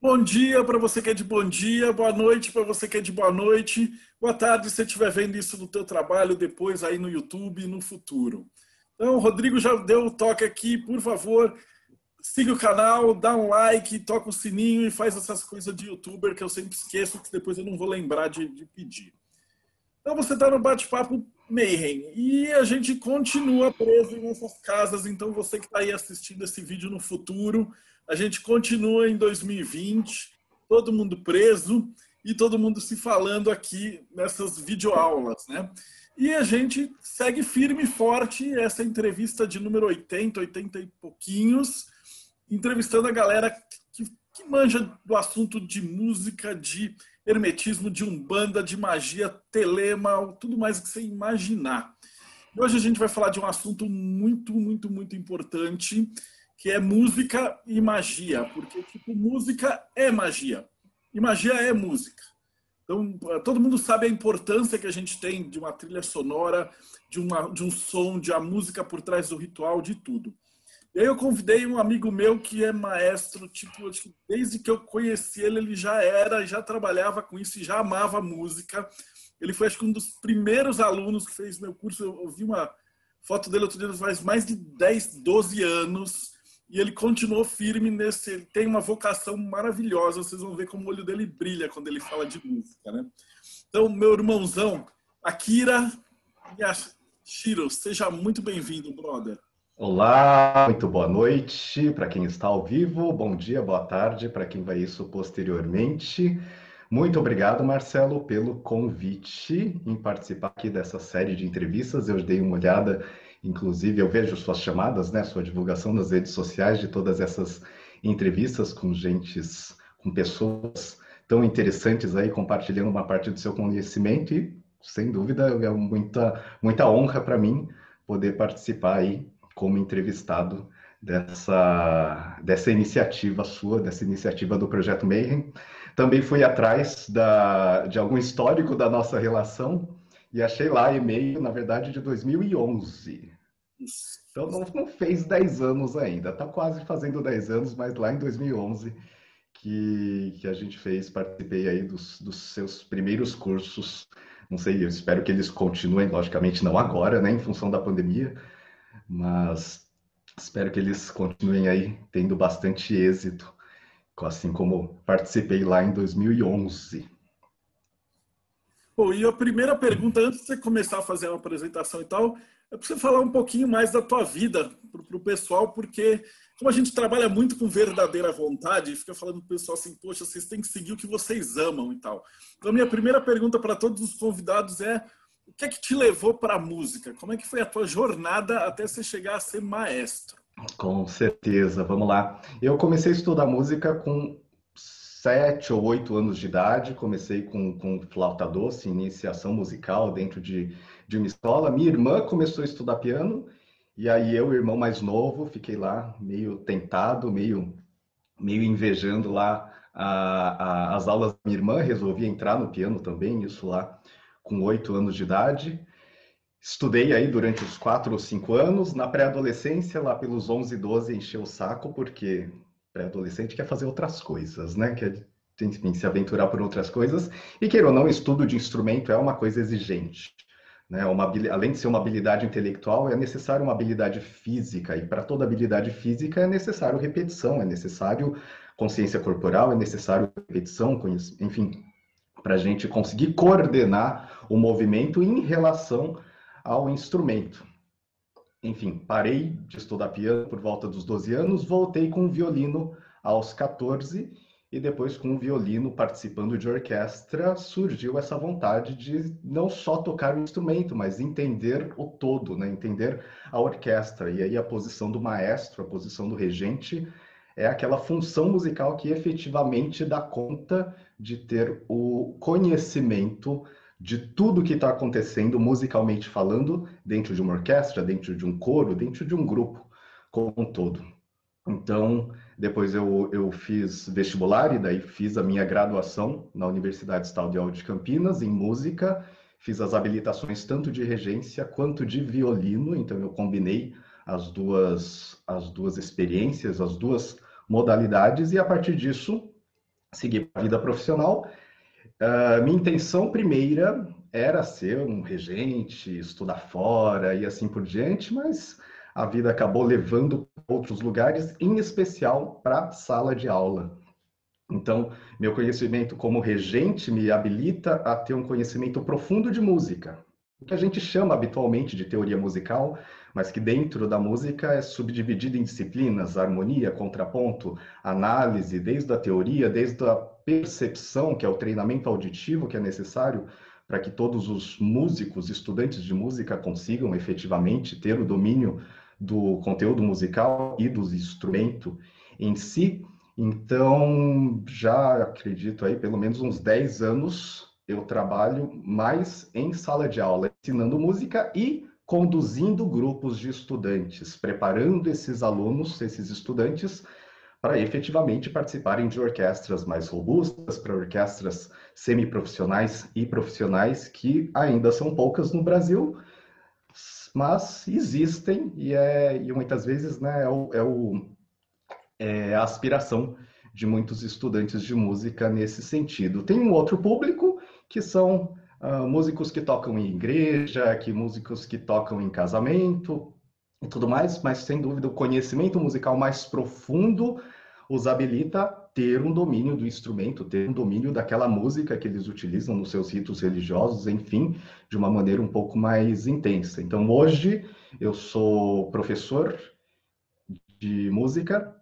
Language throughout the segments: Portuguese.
Bom dia para você que é de bom dia, boa noite para você que é de boa noite, boa tarde se você estiver vendo isso no teu trabalho depois aí no YouTube no futuro. Então, o Rodrigo já deu o toque aqui, por favor, siga o canal, dá um like, toca o sininho e faz essas coisas de youtuber que eu sempre esqueço, que depois eu não vou lembrar de, de pedir. Então você está no bate-papo Mayhem e a gente continua preso nessas casas. Então você que está aí assistindo esse vídeo no futuro, a gente continua em 2020, todo mundo preso e todo mundo se falando aqui nessas videoaulas, né? E a gente segue firme e forte essa entrevista de número 80, 80 e pouquinhos, entrevistando a galera que, que manja do assunto de música, de hermetismo, de umbanda, de magia, telema, tudo mais que você imaginar. E hoje a gente vai falar de um assunto muito, muito, muito importante, que é música e magia, porque tipo, música é magia e magia é música. Então, todo mundo sabe a importância que a gente tem de uma trilha sonora, de, uma, de um som, de a música por trás do ritual, de tudo. E aí eu convidei um amigo meu que é maestro, tipo, desde que eu conheci ele, ele já era, já trabalhava com isso e já amava música. Ele foi, acho que, um dos primeiros alunos que fez meu curso. Eu, vi uma foto dele outro dia, faz mais de 10, 12 anos e ele continuou firme nesse. Ele tem uma vocação maravilhosa. Vocês vão ver como o olho dele brilha quando ele fala de música, né? Então, meu irmãozão, Akira Yashiro, seja muito bem-vindo, brother. Olá, muito boa noite para quem está ao vivo, bom dia, boa tarde para quem vai isso posteriormente. Muito obrigado, Marcelo, pelo convite em participar aqui dessa série de entrevistas. Eu dei uma olhada Inclusive, eu vejo suas chamadas, né, sua divulgação nas redes sociais de todas essas entrevistas com gentes, com pessoas tão interessantes aí compartilhando uma parte do seu conhecimento e, sem dúvida, é muita, muita honra para mim poder participar aí como entrevistado dessa, dessa iniciativa sua, dessa iniciativa do Projeto Mayhem. Também fui atrás da, de algum histórico da nossa relação, e achei lá e-mail, na verdade, de 2011. Então não, não fez 10 anos ainda, está quase fazendo 10 anos, mas lá em 2011 que, que a gente fez, participei aí dos, dos seus primeiros cursos. Não sei, eu espero que eles continuem, logicamente não agora, né, em função da pandemia, mas espero que eles continuem aí tendo bastante êxito, assim como participei lá em 2011. Bom, e a primeira pergunta, antes de você começar a fazer uma apresentação e tal, é para você falar um pouquinho mais da tua vida para o pessoal, porque como a gente trabalha muito com verdadeira vontade, fica falando para o pessoal assim, poxa, vocês têm que seguir o que vocês amam e tal. Então, minha primeira pergunta para todos os convidados é o que é que te levou para a música? Como é que foi a tua jornada até você chegar a ser maestro? Com certeza, vamos lá. Eu comecei a estudar música com sete ou oito anos de idade, comecei com, com flauta doce, iniciação musical dentro de, de uma escola. Minha irmã começou a estudar piano, e aí eu, irmão mais novo, fiquei lá meio tentado, meio, meio invejando lá a, a, as aulas da minha irmã, resolvi entrar no piano também, isso lá com oito anos de idade. Estudei aí durante os quatro ou cinco anos, na pré-adolescência, lá pelos 11, 12, encheu o saco, porque pré-adolescente quer fazer outras coisas, né? Quer, enfim, se aventurar por outras coisas. E, queira ou não, estudo de instrumento é uma coisa exigente. Né? Uma, além de ser uma habilidade intelectual, é necessário uma habilidade física. E para toda habilidade física é necessário repetição, é necessário consciência corporal, é necessário repetição, enfim, para a gente conseguir coordenar o movimento em relação ao instrumento enfim, parei de estudar piano por volta dos 12 anos, voltei com o violino aos 14 e depois com o violino participando de orquestra surgiu essa vontade de não só tocar o instrumento, mas entender o todo, né? entender a orquestra. E aí a posição do maestro, a posição do regente é aquela função musical que efetivamente dá conta de ter o conhecimento de tudo que está acontecendo musicalmente falando dentro de uma orquestra, dentro de um coro, dentro de um grupo como um todo. Então, depois eu, eu fiz vestibular e daí fiz a minha graduação na Universidade Estadual de Campinas em música, fiz as habilitações tanto de regência quanto de violino, então eu combinei as duas as duas experiências, as duas modalidades e a partir disso seguir a vida profissional. Uh, minha intenção primeira era ser um regente, estudar fora e assim por diante, mas a vida acabou levando outros lugares, em especial para sala de aula. Então, meu conhecimento como regente me habilita a ter um conhecimento profundo de música, o que a gente chama habitualmente de teoria musical, mas que dentro da música é subdividido em disciplinas, harmonia, contraponto, análise, desde a teoria, desde a percepção, que é o treinamento auditivo que é necessário para que todos os músicos, estudantes de música consigam efetivamente ter o domínio do conteúdo musical e do instrumento em si. Então, já acredito aí, pelo menos uns 10 anos, eu trabalho mais em sala de aula, ensinando música e conduzindo grupos de estudantes, preparando esses alunos, esses estudantes, para efetivamente participarem de orquestras mais robustas, para orquestras semiprofissionais e profissionais, que ainda são poucas no Brasil, mas existem e, é, e muitas vezes né, é, o, é, o, é a aspiração de muitos estudantes de música nesse sentido. Tem um outro público que são uh, músicos que tocam em igreja, que músicos que tocam em casamento e tudo mais, mas sem dúvida o conhecimento musical mais profundo os habilita ter um domínio do instrumento, ter um domínio daquela música que eles utilizam nos seus ritos religiosos, enfim, de uma maneira um pouco mais intensa. Então, hoje eu sou professor de música,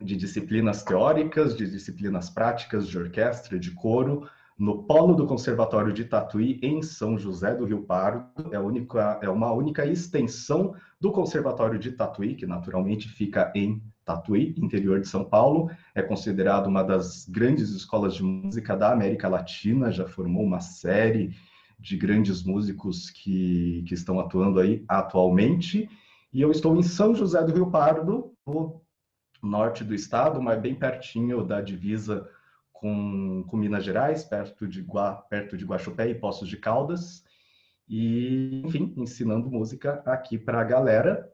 de disciplinas teóricas, de disciplinas práticas, de orquestra, de coro, no polo do Conservatório de Tatuí, em São José do Rio Pardo. É, única, é uma única extensão do Conservatório de Tatuí, que naturalmente fica em Tatuí, interior de São Paulo. É considerado uma das grandes escolas de música da América Latina, já formou uma série de grandes músicos que, que estão atuando aí atualmente. E eu estou em São José do Rio Pardo, no norte do estado, mas bem pertinho da divisa com, com Minas Gerais, perto de, Gua, perto de Guaxupé e Poços de Caldas. E, enfim, ensinando música aqui para a galera.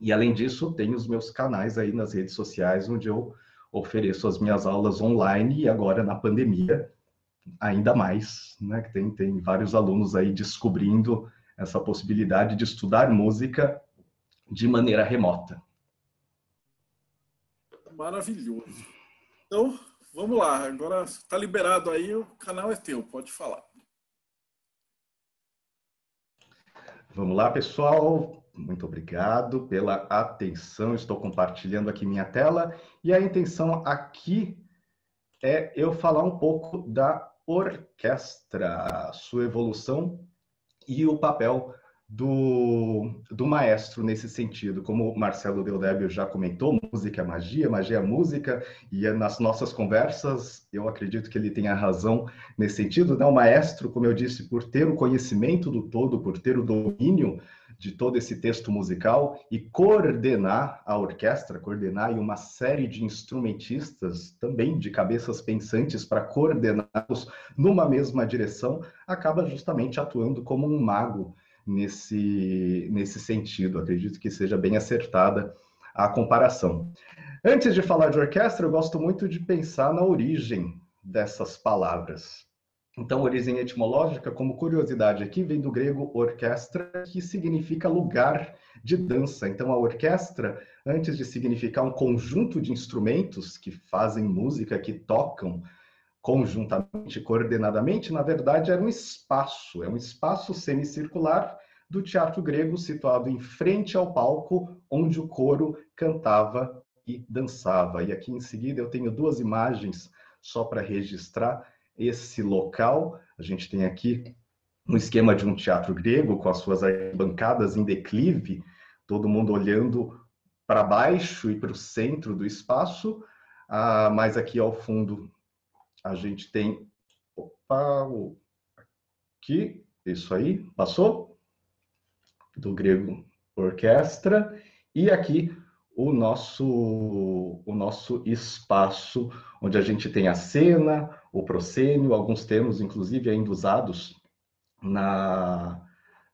E, além disso, tenho os meus canais aí nas redes sociais, onde eu ofereço as minhas aulas online e agora na pandemia ainda mais, né? Que tem, tem vários alunos aí descobrindo essa possibilidade de estudar música de maneira remota. Maravilhoso. Então, Vamos lá, agora está liberado aí, o canal é teu, pode falar. Vamos lá, pessoal. Muito obrigado pela atenção. Estou compartilhando aqui minha tela e a intenção aqui é eu falar um pouco da orquestra, sua evolução e o papel do, do maestro nesse sentido. Como Marcelo Deodébio já comentou, música é magia, magia é música, e é nas nossas conversas eu acredito que ele tenha razão nesse sentido. Né? O maestro, como eu disse, por ter o conhecimento do todo, por ter o domínio de todo esse texto musical e coordenar a orquestra, coordenar e uma série de instrumentistas, também de cabeças pensantes para coordená-los numa mesma direção, acaba justamente atuando como um mago nesse, nesse sentido. Acredito que seja bem acertada a comparação. Antes de falar de orquestra, eu gosto muito de pensar na origem dessas palavras. Então, origem etimológica, como curiosidade aqui, vem do grego orquestra, que significa lugar de dança. Então, a orquestra, antes de significar um conjunto de instrumentos que fazem música, que tocam conjuntamente, coordenadamente, na verdade era um espaço, é um espaço semicircular do teatro grego situado em frente ao palco onde o coro cantava e dançava. E aqui em seguida eu tenho duas imagens só para registrar esse local. A gente tem aqui um esquema de um teatro grego com as suas bancadas em declive, todo mundo olhando para baixo e para o centro do espaço. Ah, mas aqui ao fundo a gente tem. Opa, aqui, isso aí, passou? Do grego orquestra. E aqui o nosso, o nosso espaço, onde a gente tem a cena, o proscênio, alguns termos, inclusive, ainda usados na,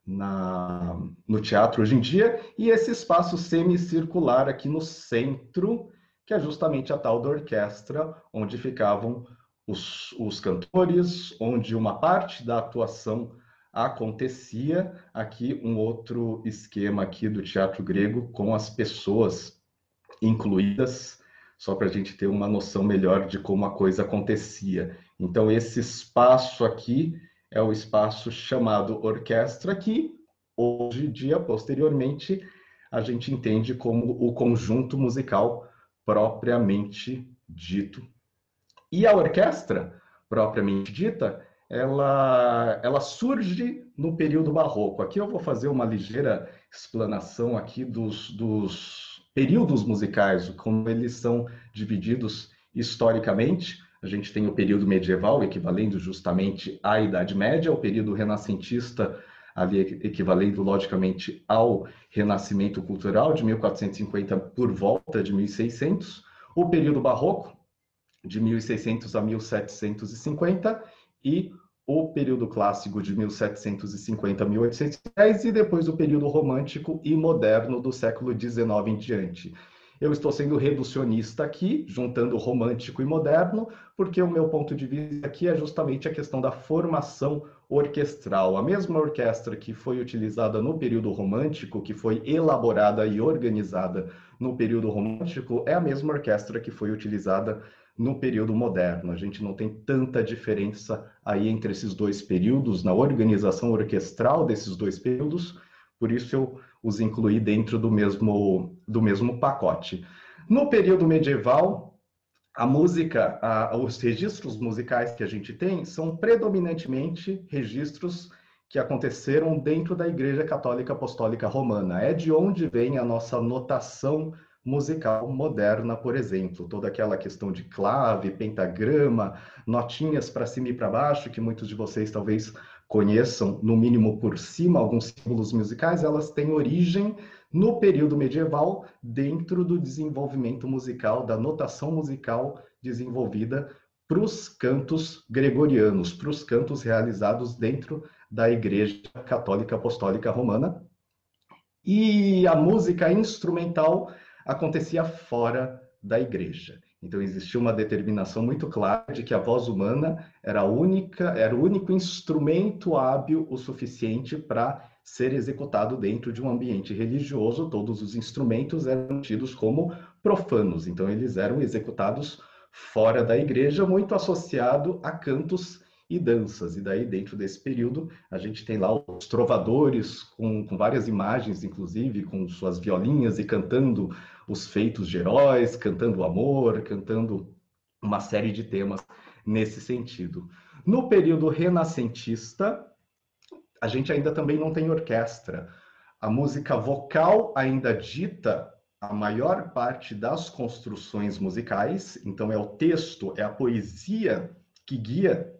na, no teatro hoje em dia, e esse espaço semicircular aqui no centro, que é justamente a tal da orquestra, onde ficavam os, os cantores, onde uma parte da atuação acontecia. Aqui um outro esquema aqui do teatro grego com as pessoas incluídas, só para a gente ter uma noção melhor de como a coisa acontecia. Então esse espaço aqui é o espaço chamado orquestra que hoje em dia posteriormente a gente entende como o conjunto musical propriamente dito. E a orquestra propriamente dita, ela, ela surge no período barroco. Aqui eu vou fazer uma ligeira explanação aqui dos, dos períodos musicais, como eles são divididos historicamente. A gente tem o período medieval, equivalendo justamente à Idade Média, o período renascentista, ali equivalendo logicamente ao Renascimento Cultural, de 1450 por volta de 1600, o período barroco, de 1600 a 1750, e o período clássico de 1750 a 1810 e depois o período romântico e moderno do século XIX em diante. Eu estou sendo reducionista aqui, juntando romântico e moderno, porque o meu ponto de vista aqui é justamente a questão da formação orquestral. A mesma orquestra que foi utilizada no período romântico, que foi elaborada e organizada no período romântico, é a mesma orquestra que foi utilizada no período moderno. A gente não tem tanta diferença aí entre esses dois períodos, na organização orquestral desses dois períodos, por isso eu os incluí dentro do mesmo, do mesmo pacote. No período medieval, a música, a, os registros musicais que a gente tem são predominantemente registros que aconteceram dentro da Igreja Católica Apostólica Romana. É de onde vem a nossa notação moderna, por exemplo, toda aquela questão de clave, pentagrama, notinhas para cima e para baixo, que muitos de vocês talvez conheçam, no mínimo por cima, alguns símbolos musicais, elas têm origem no período medieval, dentro do desenvolvimento musical, da notação musical desenvolvida para os cantos gregorianos, para os cantos realizados dentro da Igreja Católica Apostólica Romana. E a música instrumental acontecia fora da igreja. Então existia uma determinação muito clara de que a voz humana era única, era o único instrumento hábil o suficiente para ser executado dentro de um ambiente religioso. Todos os instrumentos eram tidos como profanos, então eles eram executados fora da igreja, muito associado a cantos e danças. E daí, dentro desse período, a gente tem lá os trovadores, com, com várias imagens, inclusive, com suas violinhas e cantando os feitos de heróis, cantando o amor, cantando uma série de temas nesse sentido. No período renascentista, a gente ainda também não tem orquestra. A música vocal ainda dita a maior parte das construções musicais, então é o texto, é a poesia que guia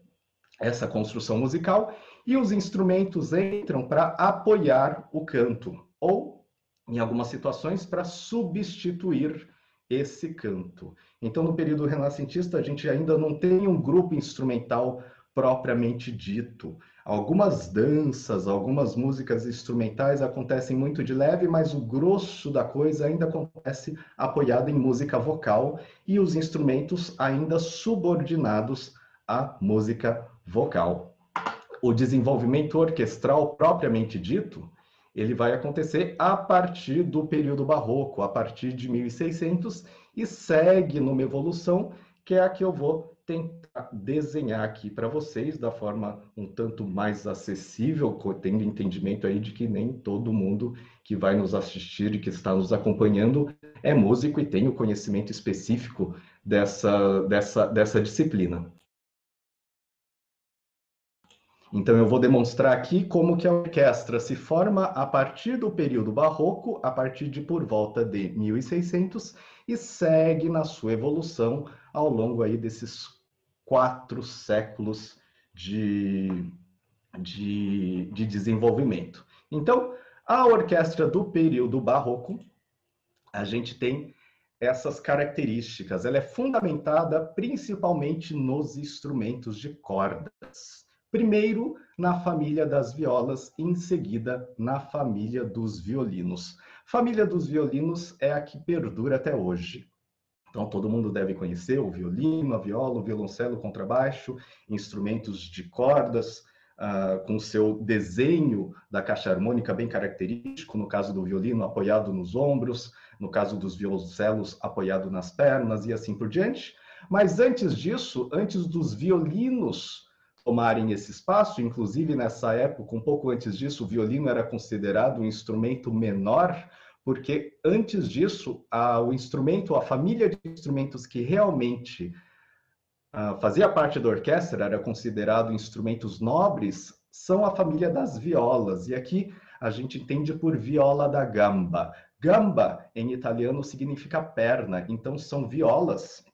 essa construção musical, e os instrumentos entram para apoiar o canto, ou, em algumas situações, para substituir esse canto. Então, no período renascentista, a gente ainda não tem um grupo instrumental propriamente dito. Algumas danças, algumas músicas instrumentais acontecem muito de leve, mas o grosso da coisa ainda acontece apoiado em música vocal e os instrumentos ainda subordinados à música vocal. O desenvolvimento orquestral propriamente dito, ele vai acontecer a partir do período barroco, a partir de 1600 e segue numa evolução que é a que eu vou tentar desenhar aqui para vocês da forma um tanto mais acessível, tendo entendimento aí de que nem todo mundo que vai nos assistir e que está nos acompanhando é músico e tem o conhecimento específico dessa, dessa, dessa disciplina. Então eu vou demonstrar aqui como que a orquestra se forma a partir do período barroco, a partir de por volta de 1600 e segue na sua evolução ao longo aí desses quatro séculos de, de, de desenvolvimento. Então, a orquestra do período barroco, a gente tem essas características. Ela é fundamentada principalmente nos instrumentos de cordas. Primeiro na família das violas, em seguida na família dos violinos. Família dos violinos é a que perdura até hoje. Então, todo mundo deve conhecer o violino, a viola, o violoncelo, o contrabaixo, instrumentos de cordas, uh, com seu desenho da caixa harmônica bem característico, no caso do violino, apoiado nos ombros, no caso dos violoncelos, apoiado nas pernas e assim por diante. Mas antes disso, antes dos violinos tomarem esse espaço, inclusive nessa época, um pouco antes disso, o violino era considerado um instrumento menor porque antes disso, a, o instrumento, a família de instrumentos que realmente uh, fazia parte da orquestra, era considerado instrumentos nobres, são a família das violas. E aqui a gente entende por viola da gamba. Gamba, em italiano, significa perna, então são violas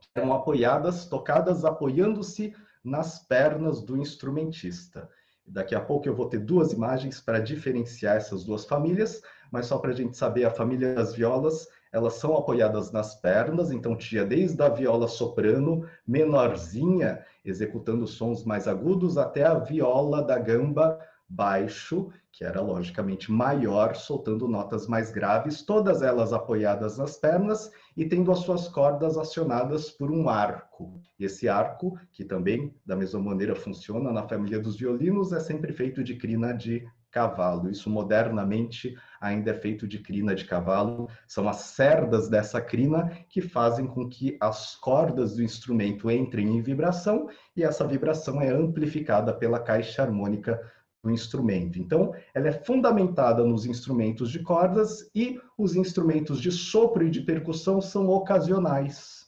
que eram apoiadas, tocadas apoiando-se nas pernas do instrumentista. Daqui a pouco eu vou ter duas imagens para diferenciar essas duas famílias, mas só para a gente saber, a família das violas, elas são apoiadas nas pernas, então tinha desde a viola soprano, menorzinha, executando sons mais agudos, até a viola da gamba baixo, que era logicamente maior, soltando notas mais graves, todas elas apoiadas nas pernas e tendo as suas cordas acionadas por um arco. Esse arco, que também da mesma maneira funciona na família dos violinos, é sempre feito de crina de cavalo. Isso modernamente ainda é feito de crina de cavalo. São as cerdas dessa crina que fazem com que as cordas do instrumento entrem em vibração e essa vibração é amplificada pela caixa harmônica do instrumento. Então, ela é fundamentada nos instrumentos de cordas e os instrumentos de sopro e de percussão são ocasionais.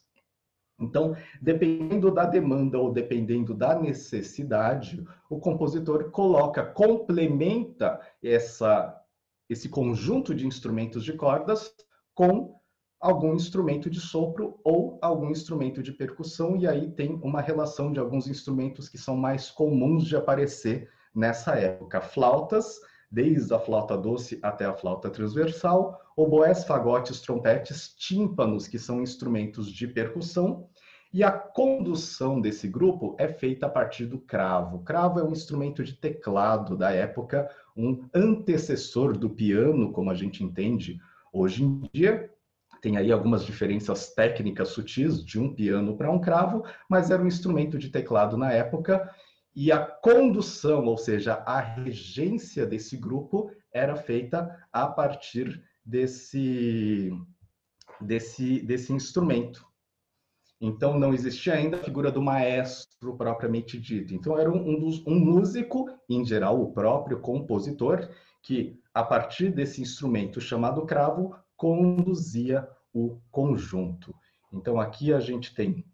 Então, dependendo da demanda ou dependendo da necessidade, o compositor coloca, complementa essa, esse conjunto de instrumentos de cordas com algum instrumento de sopro ou algum instrumento de percussão, e aí tem uma relação de alguns instrumentos que são mais comuns de aparecer nessa época. Flautas, desde a flauta doce até a flauta transversal, oboés, fagotes, trompetes, tímpanos, que são instrumentos de percussão, e a condução desse grupo é feita a partir do cravo. Cravo é um instrumento de teclado da época, um antecessor do piano, como a gente entende hoje em dia. Tem aí algumas diferenças técnicas sutis de um piano para um cravo, mas era um instrumento de teclado na época e a condução, ou seja, a regência desse grupo era feita a partir desse, desse, desse instrumento. Então, não existia ainda a figura do maestro propriamente dito. Então, era um, dos, um músico, em geral, o próprio compositor, que, a partir desse instrumento chamado cravo, conduzia o conjunto. Então, aqui a gente tem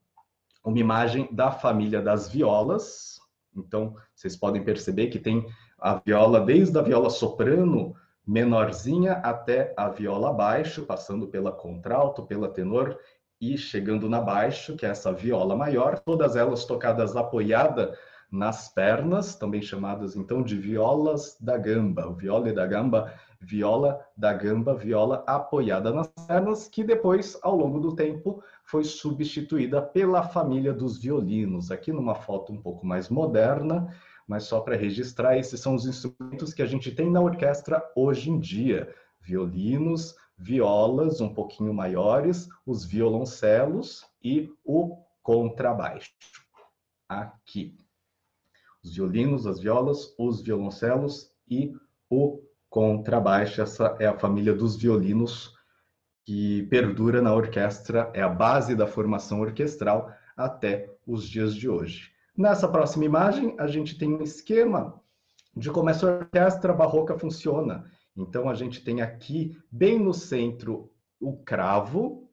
uma imagem da família das violas, então, vocês podem perceber que tem a viola, desde a viola soprano menorzinha até a viola baixo, passando pela contralto, pela tenor e chegando na baixo, que é essa viola maior, todas elas tocadas apoiada nas pernas, também chamadas então de violas da gamba, viola da gamba, viola da gamba, viola apoiada nas pernas, que depois, ao longo do tempo, foi substituída pela família dos violinos. Aqui numa foto um pouco mais moderna, mas só para registrar, esses são os instrumentos que a gente tem na orquestra hoje em dia: violinos, violas um pouquinho maiores, os violoncelos e o contrabaixo. Aqui. Os violinos, as violas, os violoncelos e o contrabaixo. Essa é a família dos violinos que perdura na orquestra, é a base da formação orquestral até os dias de hoje. Nessa próxima imagem, a gente tem um esquema de como essa orquestra barroca funciona. Então, a gente tem aqui, bem no centro, o cravo,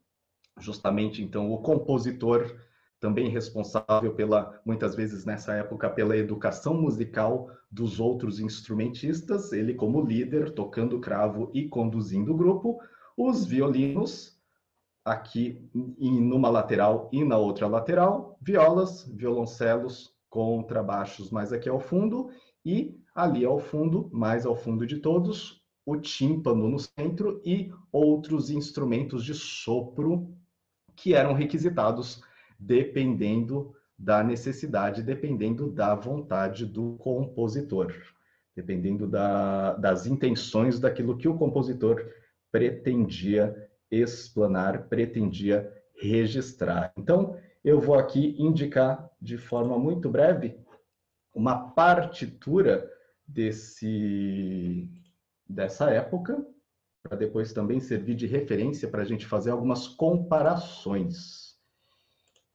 justamente, então, o compositor também responsável pela, muitas vezes nessa época, pela educação musical dos outros instrumentistas, ele como líder, tocando cravo e conduzindo o grupo, os violinos, aqui em numa lateral e na outra lateral, violas, violoncelos, contrabaixos mais aqui ao fundo, e ali ao fundo, mais ao fundo de todos, o tímpano no centro e outros instrumentos de sopro que eram requisitados dependendo da necessidade, dependendo da vontade do compositor, dependendo da, das intenções daquilo que o compositor pretendia explanar, pretendia registrar. Então, eu vou aqui indicar de forma muito breve uma partitura desse, dessa época, para depois também servir de referência para a gente fazer algumas comparações.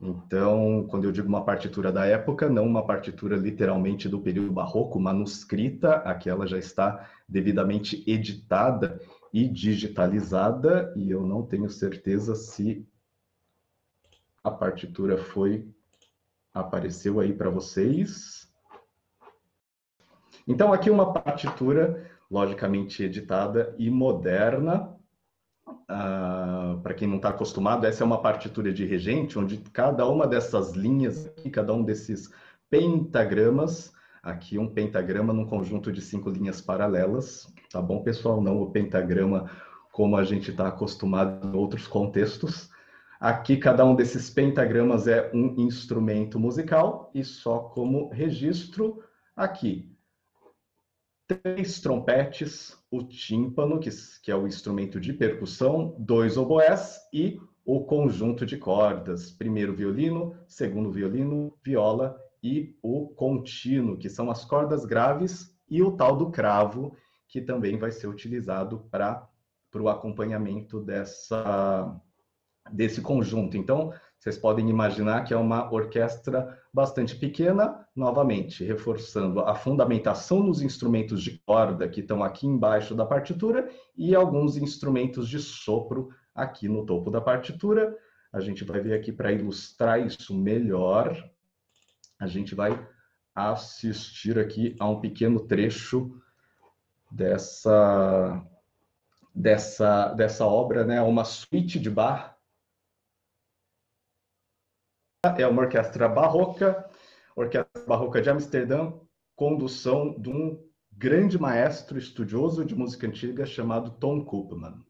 Então, quando eu digo uma partitura da época, não uma partitura literalmente do período barroco, manuscrita, aquela já está devidamente editada e digitalizada, e eu não tenho certeza se a partitura foi apareceu aí para vocês. Então aqui uma partitura logicamente editada e moderna. Ah, para quem não está acostumado, essa é uma partitura de regente, onde cada uma dessas linhas cada um desses pentagramas, aqui um pentagrama num conjunto de cinco linhas paralelas, tá bom, pessoal? Não o pentagrama como a gente está acostumado em outros contextos. Aqui, cada um desses pentagramas é um instrumento musical, e só como registro, aqui, três trompetes, o tímpano, que, que é o instrumento de percussão, dois oboés e o conjunto de cordas. Primeiro violino, segundo violino, viola e o contínuo, que são as cordas graves, e o tal do cravo, que também vai ser utilizado para o acompanhamento dessa desse conjunto. Então, vocês podem imaginar que é uma orquestra bastante pequena, novamente, reforçando a fundamentação dos instrumentos de corda que estão aqui embaixo da partitura e alguns instrumentos de sopro aqui no topo da partitura. A gente vai ver aqui para ilustrar isso melhor. A gente vai assistir aqui a um pequeno trecho dessa dessa dessa obra, né, uma suíte de bar é uma orquestra barroca, orquestra barroca de Amsterdã, condução de um grande maestro estudioso de música antiga chamado Tom Koopman.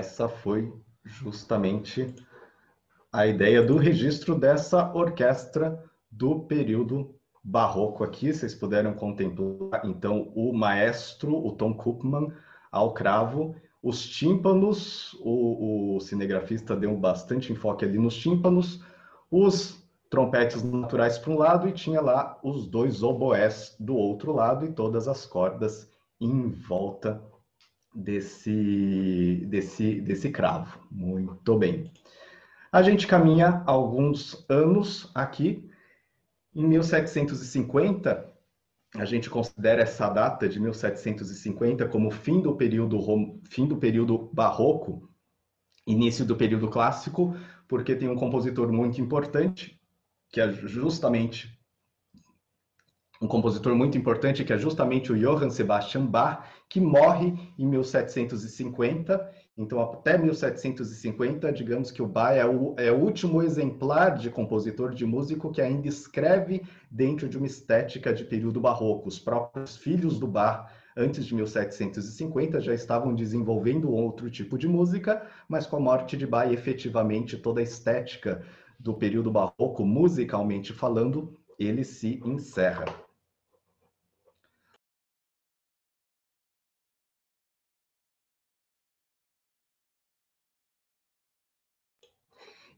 Essa foi justamente a ideia do registro dessa orquestra do período barroco aqui. Vocês puderam contemplar, então, o maestro, o Tom Koopman, ao cravo, os tímpanos, o, o cinegrafista deu bastante enfoque ali nos tímpanos, os trompetes naturais para um lado e tinha lá os dois oboés do outro lado e todas as cordas em volta desse, desse, desse cravo. Muito bem. A gente caminha alguns anos aqui. Em 1750, a gente considera essa data de 1750 como fim do período fim do período barroco, início do período clássico, porque tem um compositor muito importante que é justamente um compositor muito importante que é justamente o Johann Sebastian Bach, que morre em 1750. Então, até 1750, digamos que o Bach é o, é o último exemplar de compositor de músico que ainda escreve dentro de uma estética de período barroco. Os próprios filhos do Bach, antes de 1750, já estavam desenvolvendo outro tipo de música, mas com a morte de Bach, efetivamente, toda a estética do período barroco, musicalmente falando, ele se encerra.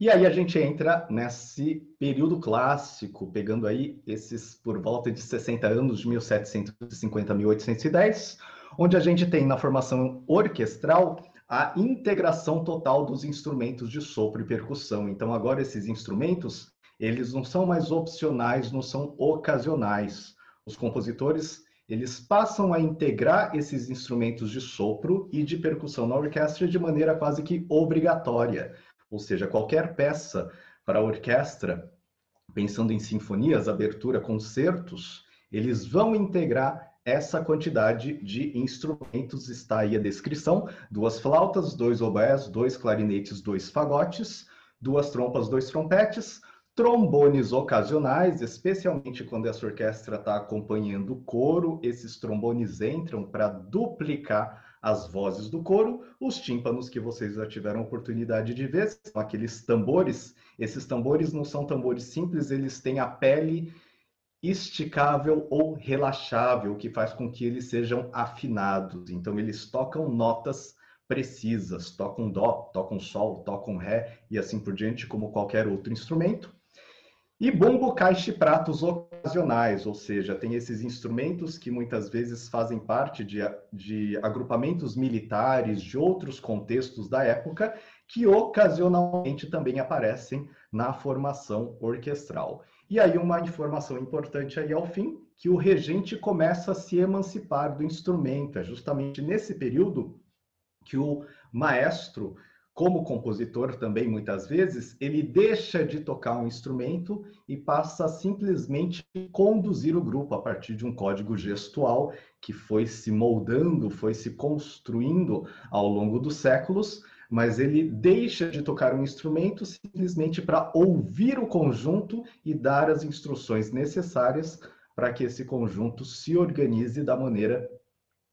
E aí a gente entra nesse período clássico, pegando aí esses por volta de 60 anos, de 1750 a 1810, onde a gente tem na formação orquestral a integração total dos instrumentos de sopro e percussão. Então agora esses instrumentos, eles não são mais opcionais, não são ocasionais. Os compositores, eles passam a integrar esses instrumentos de sopro e de percussão na orquestra de maneira quase que obrigatória ou seja, qualquer peça para a orquestra, pensando em sinfonias, abertura, concertos, eles vão integrar essa quantidade de instrumentos. Está aí a descrição: duas flautas, dois oboés, dois clarinetes, dois fagotes, duas trompas, dois trompetes, trombones ocasionais, especialmente quando essa orquestra está acompanhando o coro, esses trombones entram para duplicar as vozes do coro, os tímpanos que vocês já tiveram oportunidade de ver, são aqueles tambores. Esses tambores não são tambores simples, eles têm a pele esticável ou relaxável, que faz com que eles sejam afinados. Então, eles tocam notas precisas, tocam dó, tocam sol, tocam ré e assim por diante, como qualquer outro instrumento. E bombo, caixa e pratos ocasionais, ou seja, tem esses instrumentos que muitas vezes fazem parte de, de agrupamentos militares de outros contextos da época, que ocasionalmente também aparecem na formação orquestral. E aí uma informação importante aí ao fim, que o regente começa a se emancipar do instrumento. É justamente nesse período que o maestro como compositor também muitas vezes, ele deixa de tocar um instrumento e passa a simplesmente conduzir o grupo a partir de um código gestual que foi se moldando, foi se construindo ao longo dos séculos, mas ele deixa de tocar um instrumento simplesmente para ouvir o conjunto e dar as instruções necessárias para que esse conjunto se organize da maneira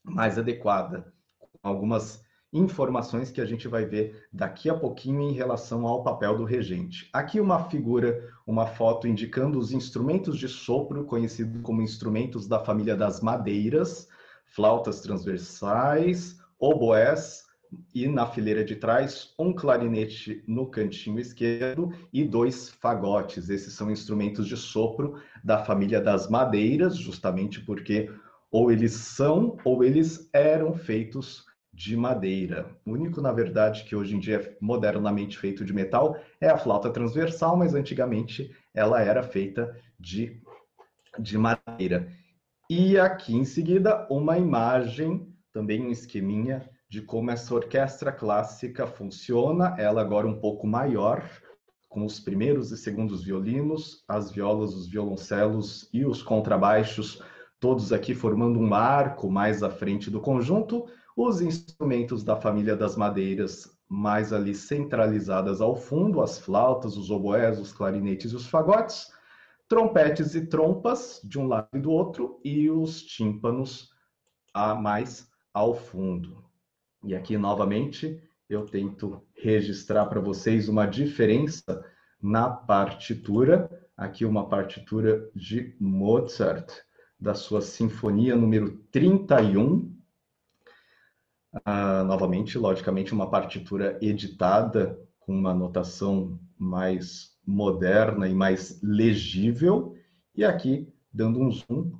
mais adequada. Algumas informações que a gente vai ver daqui a pouquinho em relação ao papel do regente. Aqui uma figura, uma foto indicando os instrumentos de sopro, conhecidos como instrumentos da família das madeiras, flautas transversais, oboés e na fileira de trás um clarinete no cantinho esquerdo e dois fagotes. Esses são instrumentos de sopro da família das madeiras, justamente porque ou eles são ou eles eram feitos de madeira. O único, na verdade, que hoje em dia é modernamente feito de metal é a flauta transversal, mas antigamente ela era feita de, de madeira. E aqui em seguida, uma imagem, também um esqueminha de como essa orquestra clássica funciona, ela agora um pouco maior, com os primeiros e segundos violinos, as violas, os violoncelos e os contrabaixos, todos aqui formando um arco mais à frente do conjunto, os instrumentos da família das madeiras mais ali centralizadas ao fundo, as flautas, os oboés, os clarinetes e os fagotes, trompetes e trompas de um lado e do outro e os tímpanos a mais ao fundo. E aqui novamente eu tento registrar para vocês uma diferença na partitura. Aqui uma partitura de Mozart, da sua Sinfonia número 31. Ah, novamente, logicamente, uma partitura editada com uma notação mais moderna e mais legível. E aqui, dando um zoom,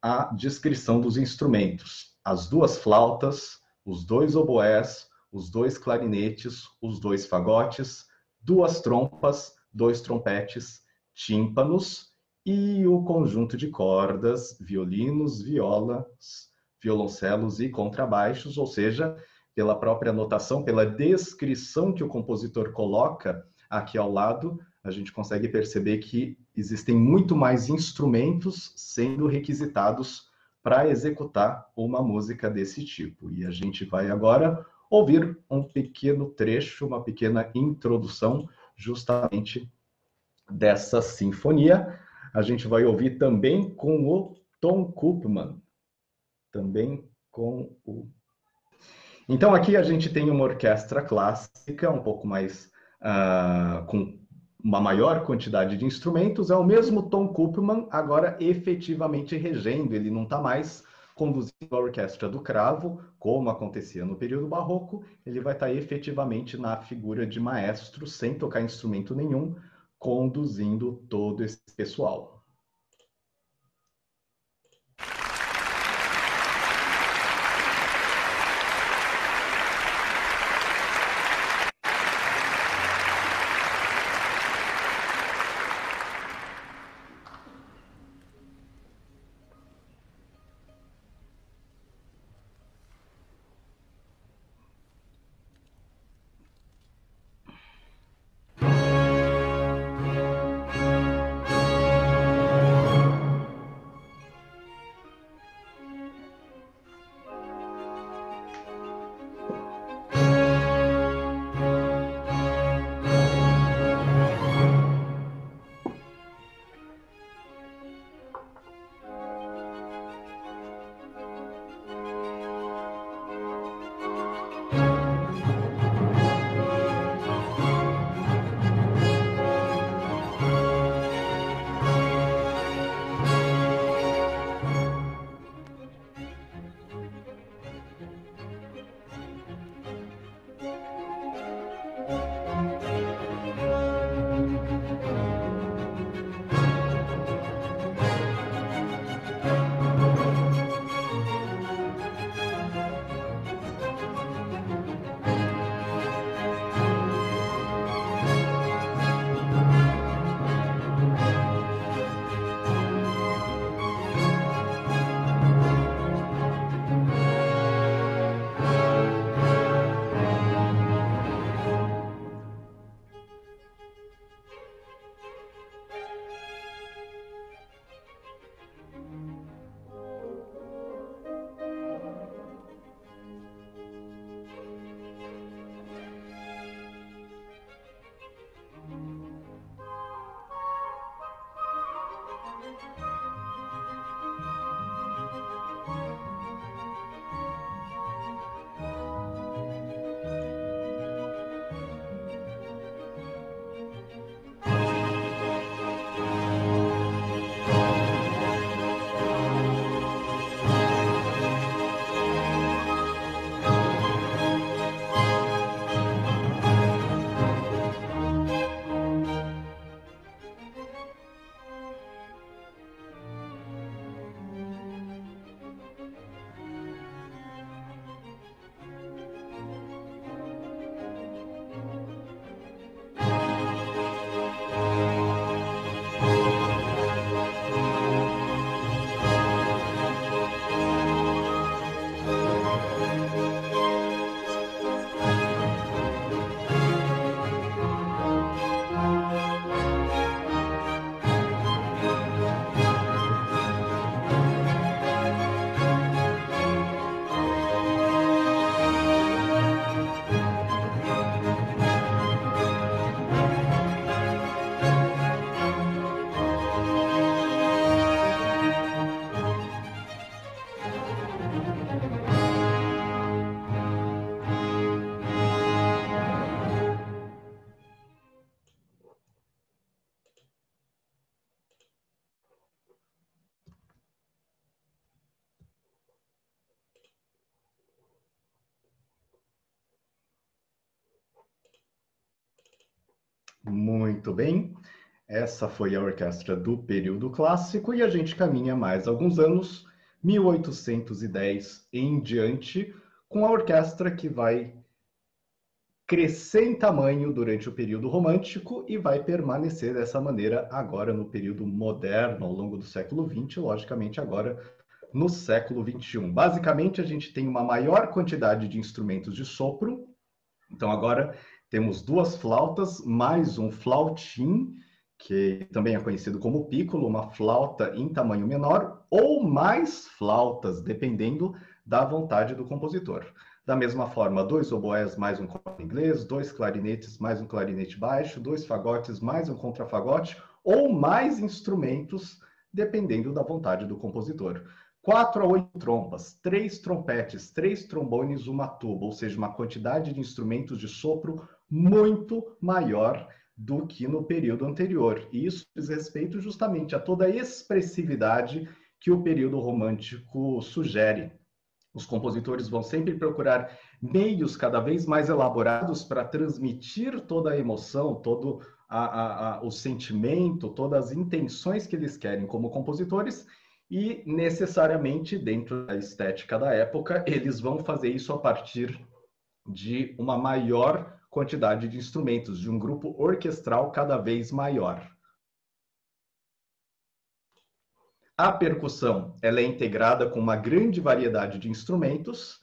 a descrição dos instrumentos. As duas flautas, os dois oboés, os dois clarinetes, os dois fagotes, duas trompas, dois trompetes, tímpanos e o conjunto de cordas, violinos, violas, violoncelos e contrabaixos, ou seja, pela própria notação, pela descrição que o compositor coloca aqui ao lado, a gente consegue perceber que existem muito mais instrumentos sendo requisitados para executar uma música desse tipo. E a gente vai agora ouvir um pequeno trecho, uma pequena introdução justamente dessa sinfonia. A gente vai ouvir também com o Tom Koopman, também com o. Então aqui a gente tem uma orquestra clássica, um pouco mais uh, com uma maior quantidade de instrumentos, é o mesmo Tom Koopman agora efetivamente regendo, ele não está mais conduzindo a orquestra do cravo, como acontecia no período barroco, ele vai estar efetivamente na figura de maestro, sem tocar instrumento nenhum, conduzindo todo esse pessoal. Muito bem. Essa foi a orquestra do período clássico e a gente caminha mais alguns anos, 1810 em diante, com a orquestra que vai crescer em tamanho durante o período romântico e vai permanecer dessa maneira agora no período moderno, ao longo do século XX, logicamente agora no século XXI. Basicamente, a gente tem uma maior quantidade de instrumentos de sopro. Então, agora temos duas flautas, mais um flautim, que também é conhecido como piccolo, uma flauta em tamanho menor, ou mais flautas, dependendo da vontade do compositor. Da mesma forma, dois oboés mais um corno inglês, dois clarinetes mais um clarinete baixo, dois fagotes mais um contrafagote, ou mais instrumentos, dependendo da vontade do compositor. Quatro a oito trompas, três trompetes, três trombones, uma tuba, ou seja, uma quantidade de instrumentos de sopro muito maior do que no período anterior. E isso diz respeito justamente a toda a expressividade que o período romântico sugere os compositores vão sempre procurar meios cada vez mais elaborados para transmitir toda a emoção, todo a, a, a, o sentimento, todas as intenções que eles querem como compositores, e necessariamente, dentro da estética da época, eles vão fazer isso a partir de uma maior quantidade de instrumentos, de um grupo orquestral cada vez maior. A percussão ela é integrada com uma grande variedade de instrumentos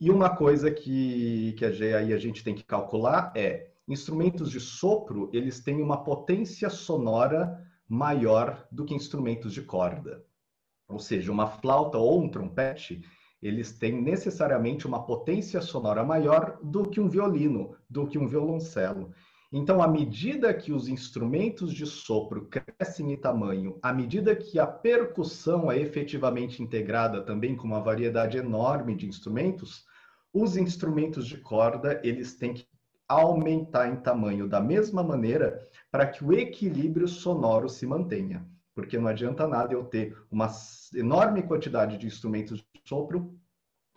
e uma coisa que, que aí a gente tem que calcular é instrumentos de sopro eles têm uma potência sonora maior do que instrumentos de corda. Ou seja, uma flauta ou um trompete eles têm necessariamente uma potência sonora maior do que um violino, do que um violoncelo. Então, à medida que os instrumentos de sopro crescem em tamanho, à medida que a percussão é efetivamente integrada também com uma variedade enorme de instrumentos, os instrumentos de corda, eles têm que aumentar em tamanho da mesma maneira para que o equilíbrio sonoro se mantenha. Porque não adianta nada eu ter uma enorme quantidade de instrumentos sopro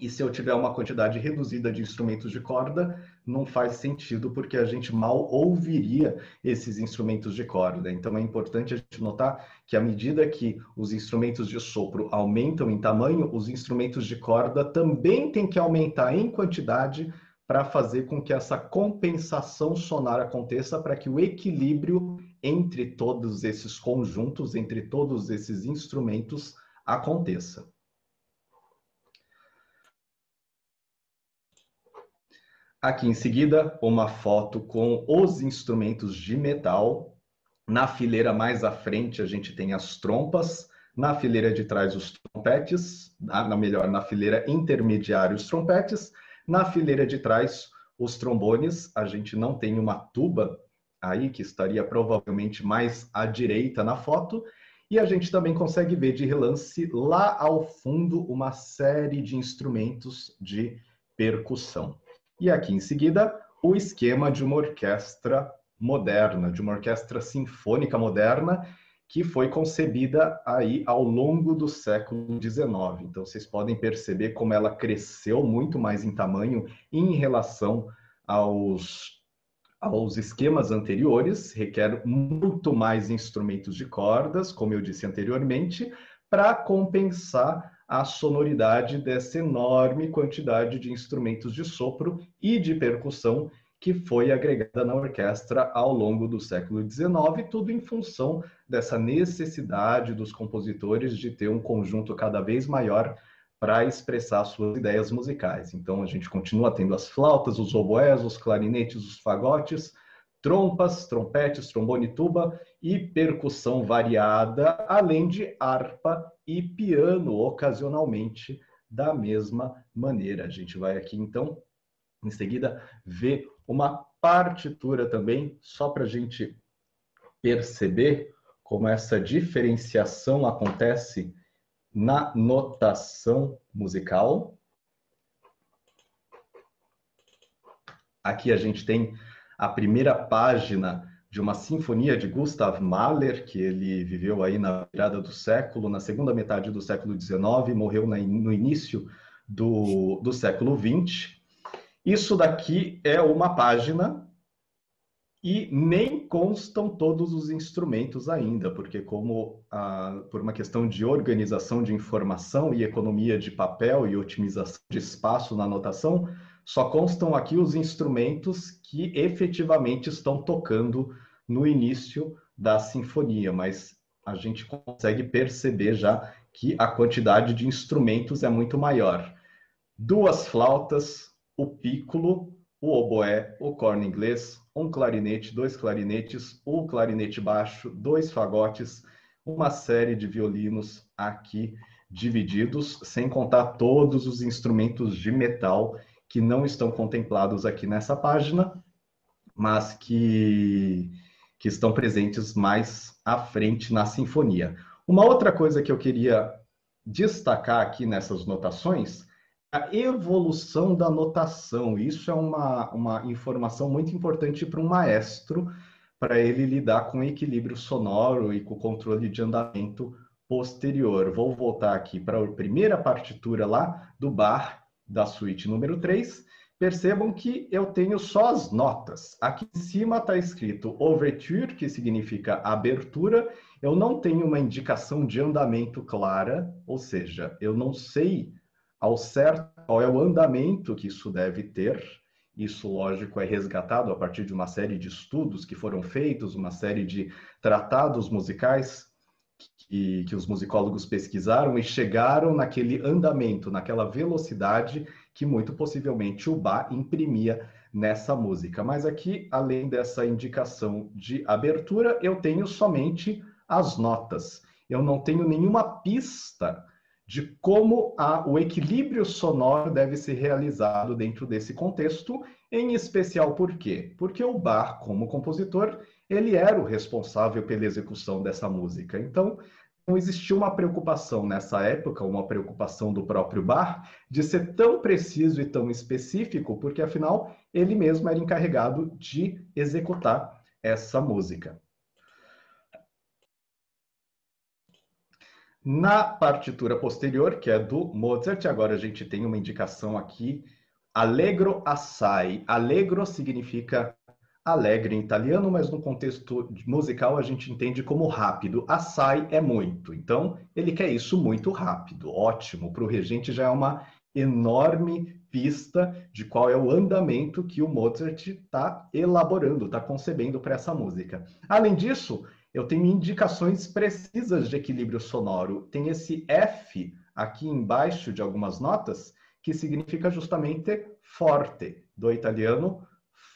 e se eu tiver uma quantidade reduzida de instrumentos de corda, não faz sentido, porque a gente mal ouviria esses instrumentos de corda. Então é importante a gente notar que à medida que os instrumentos de sopro aumentam em tamanho, os instrumentos de corda também têm que aumentar em quantidade para fazer com que essa compensação sonar aconteça, para que o equilíbrio entre todos esses conjuntos, entre todos esses instrumentos aconteça. Aqui em seguida, uma foto com os instrumentos de metal. Na fileira mais à frente, a gente tem as trompas. Na fileira de trás, os trompetes. Na, melhor, na fileira intermediária, os trompetes. Na fileira de trás, os trombones. A gente não tem uma tuba aí, que estaria provavelmente mais à direita na foto. E a gente também consegue ver de relance lá ao fundo uma série de instrumentos de percussão. E aqui em seguida, o esquema de uma orquestra moderna, de uma orquestra sinfônica moderna, que foi concebida aí ao longo do século XIX. Então, vocês podem perceber como ela cresceu muito mais em tamanho em relação aos, aos esquemas anteriores, requer muito mais instrumentos de cordas, como eu disse anteriormente, para compensar a sonoridade dessa enorme quantidade de instrumentos de sopro e de percussão que foi agregada na orquestra ao longo do século XIX, tudo em função dessa necessidade dos compositores de ter um conjunto cada vez maior para expressar suas ideias musicais. Então a gente continua tendo as flautas, os oboés, os clarinetes, os fagotes, trompas, trompetes, trombone, tuba e percussão variada, além de harpa e piano ocasionalmente da mesma maneira. A gente vai aqui então, em seguida, ver uma partitura também, só para a gente perceber como essa diferenciação acontece na notação musical. Aqui a gente tem a primeira página de uma sinfonia de Gustav Mahler, que ele viveu aí na virada do século, na segunda metade do século XIX, morreu no início do, do século XX. Isso daqui é uma página e nem constam todos os instrumentos ainda, porque como por uma questão de organização de informação e economia de papel e otimização de espaço na anotação, só constam aqui os instrumentos que efetivamente estão tocando no início da sinfonia, mas a gente consegue perceber já que a quantidade de instrumentos é muito maior. Duas flautas, o pícolo, o oboé, o corno inglês, um clarinete, dois clarinetes, o clarinete baixo, dois fagotes, uma série de violinos aqui divididos, sem contar todos os instrumentos de metal que não estão contemplados aqui nessa página, mas que, que estão presentes mais à frente na sinfonia. Uma outra coisa que eu queria destacar aqui nessas notações a evolução da notação. Isso é uma, uma informação muito importante para um maestro, para ele lidar com equilíbrio sonoro e com controle de andamento posterior. Vou voltar aqui para a primeira partitura lá do bar da suíte número 3. Percebam que eu tenho só as notas. Aqui em cima está escrito overture, que significa abertura. Eu não tenho uma indicação de andamento clara, ou seja, eu não sei ao certo qual é o andamento que isso deve ter. Isso, lógico, é resgatado a partir de uma série de estudos que foram feitos, uma série de tratados musicais que, que os musicólogos pesquisaram e chegaram naquele andamento, naquela velocidade que muito possivelmente o Bach imprimia nessa música. Mas aqui, além dessa indicação de abertura, eu tenho somente as notas. Eu não tenho nenhuma pista de como a, o equilíbrio sonoro deve ser realizado dentro desse contexto, em especial por quê? Porque o Bach, como compositor, ele era o responsável pela execução dessa música. Então, não existia uma preocupação nessa época, uma preocupação do próprio Bach, de ser tão preciso e tão específico, porque afinal ele mesmo era encarregado de executar essa música. Na partitura posterior, que é do Mozart, agora a gente tem uma indicação aqui, Allegro assai. Allegro significa alegre em italiano, mas no contexto musical a gente entende como rápido. Assai é muito. Então, ele quer isso muito rápido. Ótimo. Para o regente já é uma enorme pista de qual é o andamento que o Mozart está elaborando, está concebendo para essa música. Além disso, eu tenho indicações precisas de equilíbrio sonoro. Tem esse F aqui embaixo de algumas notas, que significa justamente forte, do italiano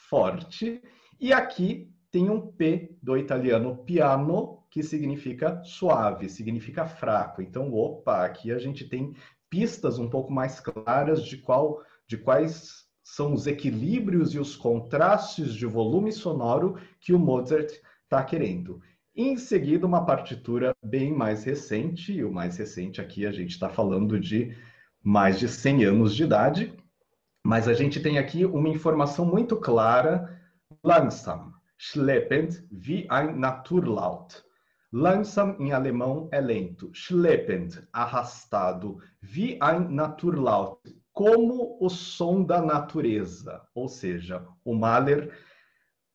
forte. E aqui tem um P do italiano piano, que significa suave, significa fraco. Então, opa, aqui a gente tem pistas um pouco mais claras de qual de quais são os equilíbrios e os contrastes de volume sonoro que o Mozart está querendo. Em seguida, uma partitura bem mais recente, e o mais recente aqui a gente está falando de mais de 100 anos de idade, mas a gente tem aqui uma informação muito clara, langsam, schleppend, wie ein Naturlaut. Langsam em alemão é lento, schleppend, arrastado, wie ein Naturlaut, como o som da natureza, ou seja, o Mahler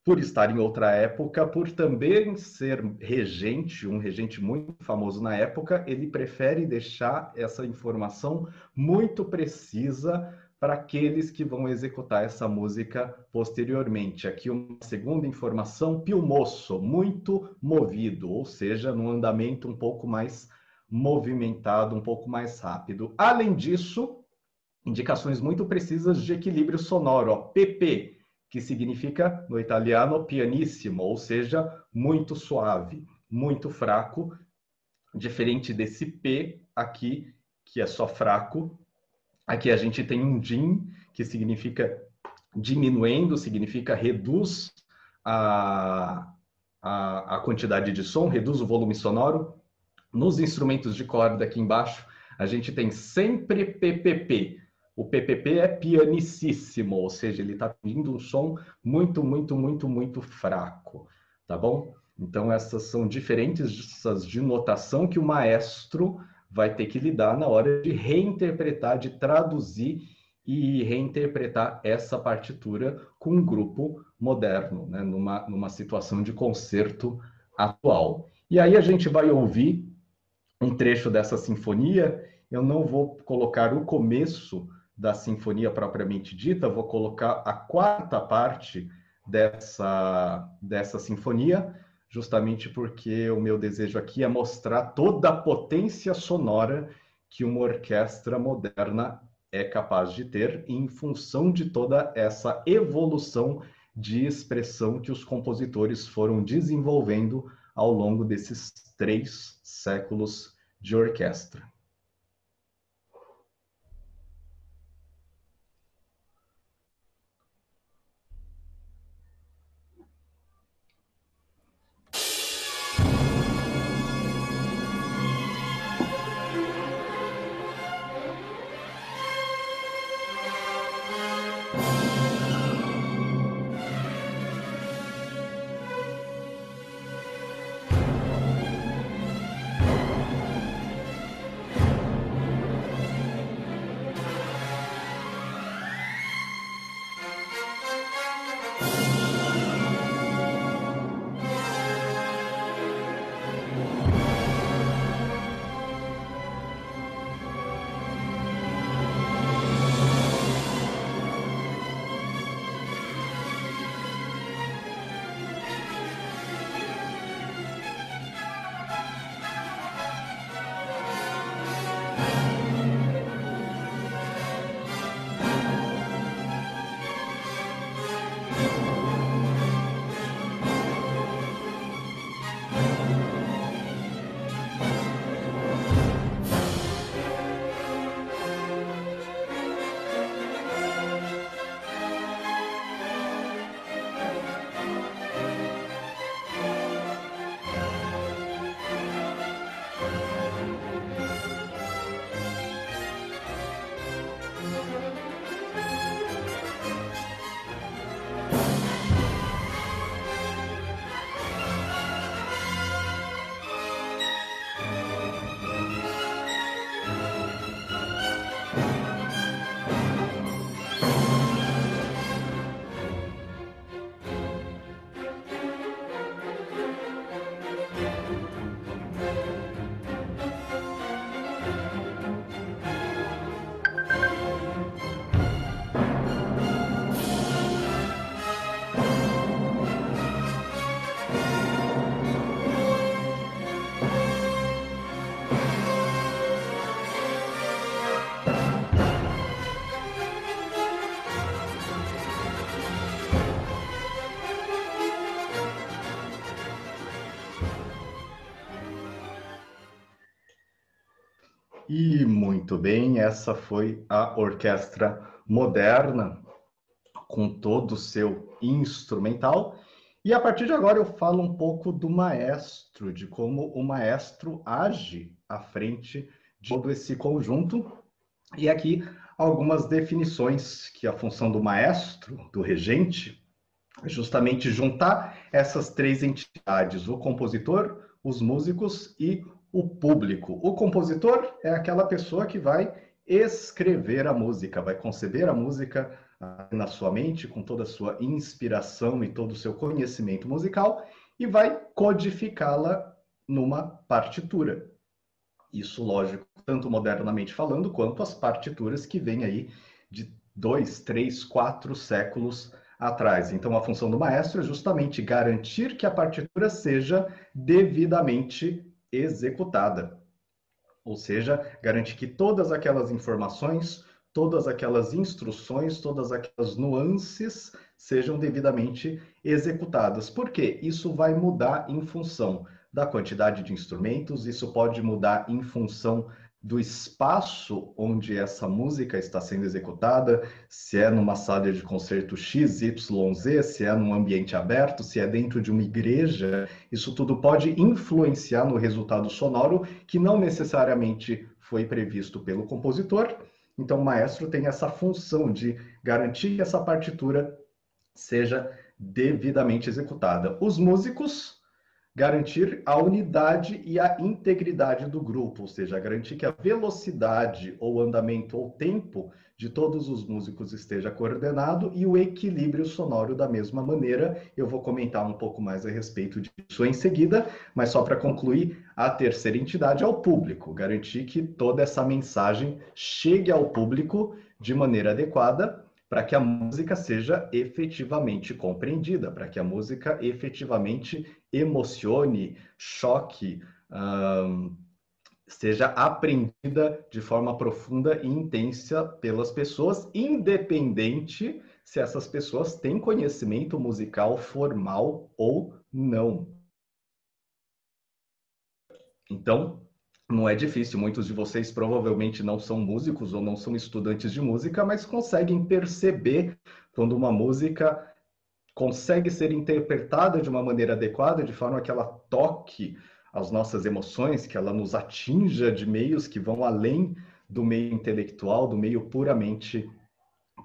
por estar em outra época, por também ser regente, um regente muito famoso na época, ele prefere deixar essa informação muito precisa para aqueles que vão executar essa música posteriormente. Aqui uma segunda informação, pilmoço, muito movido, ou seja, num andamento um pouco mais movimentado, um pouco mais rápido. Além disso, indicações muito precisas de equilíbrio sonoro, ó, PP, que significa no italiano pianissimo, ou seja, muito suave, muito fraco, diferente desse P aqui, que é só fraco. Aqui a gente tem um din, que significa diminuindo, significa reduz a, a, a quantidade de som, reduz o volume sonoro. Nos instrumentos de corda aqui embaixo, a gente tem sempre PPP, o PPP é pianicíssimo, ou seja, ele está pedindo um som muito, muito, muito, muito fraco, tá bom? Então, essas são diferenças de notação que o maestro vai ter que lidar na hora de reinterpretar, de traduzir e reinterpretar essa partitura com um grupo moderno, né, numa, numa situação de concerto atual. E aí a gente vai ouvir um trecho dessa sinfonia. Eu não vou colocar o começo da sinfonia propriamente dita, vou colocar a quarta parte dessa, dessa sinfonia, justamente porque o meu desejo aqui é mostrar toda a potência sonora que uma orquestra moderna é capaz de ter em função de toda essa evolução de expressão que os compositores foram desenvolvendo ao longo desses três séculos de orquestra. E muito bem, essa foi a orquestra moderna com todo o seu instrumental. E a partir de agora eu falo um pouco do maestro, de como o maestro age à frente de todo esse conjunto. E aqui algumas definições que a função do maestro, do regente, é justamente juntar essas três entidades, o compositor, os músicos e o público. O compositor é aquela pessoa que vai escrever a música, vai conceber a música ah, na sua mente, com toda a sua inspiração e todo o seu conhecimento musical, e vai codificá-la numa partitura. Isso, lógico, tanto modernamente falando, quanto as partituras que vêm aí de dois, três, quatro séculos atrás. Então, a função do maestro é justamente garantir que a partitura seja devidamente executada. Ou seja, garante que todas aquelas informações, todas aquelas instruções, todas aquelas nuances sejam devidamente executadas. Por quê? Isso vai mudar em função da quantidade de instrumentos, isso pode mudar em função do espaço onde essa música está sendo executada, se é numa sala de concerto XYZ, se é num ambiente aberto, se é dentro de uma igreja, isso tudo pode influenciar no resultado sonoro que não necessariamente foi previsto pelo compositor. Então, o maestro tem essa função de garantir que essa partitura seja devidamente executada. Os músicos garantir a unidade e a integridade do grupo, ou seja, garantir que a velocidade ou andamento ou tempo de todos os músicos esteja coordenado e o equilíbrio sonoro da mesma maneira. Eu vou comentar um pouco mais a respeito disso em seguida, mas só para concluir, a terceira entidade é o público, garantir que toda essa mensagem chegue ao público de maneira adequada para que a música seja efetivamente compreendida, para que a música efetivamente emocione, choque, um, seja aprendida de forma profunda e intensa pelas pessoas, independente se essas pessoas têm conhecimento musical formal ou não. Então, não é difícil. Muitos de vocês provavelmente não são músicos ou não são estudantes de música, mas conseguem perceber quando uma música consegue ser interpretada de uma maneira adequada, de forma que ela toque as nossas emoções, que ela nos atinja de meios que vão além do meio intelectual, do meio puramente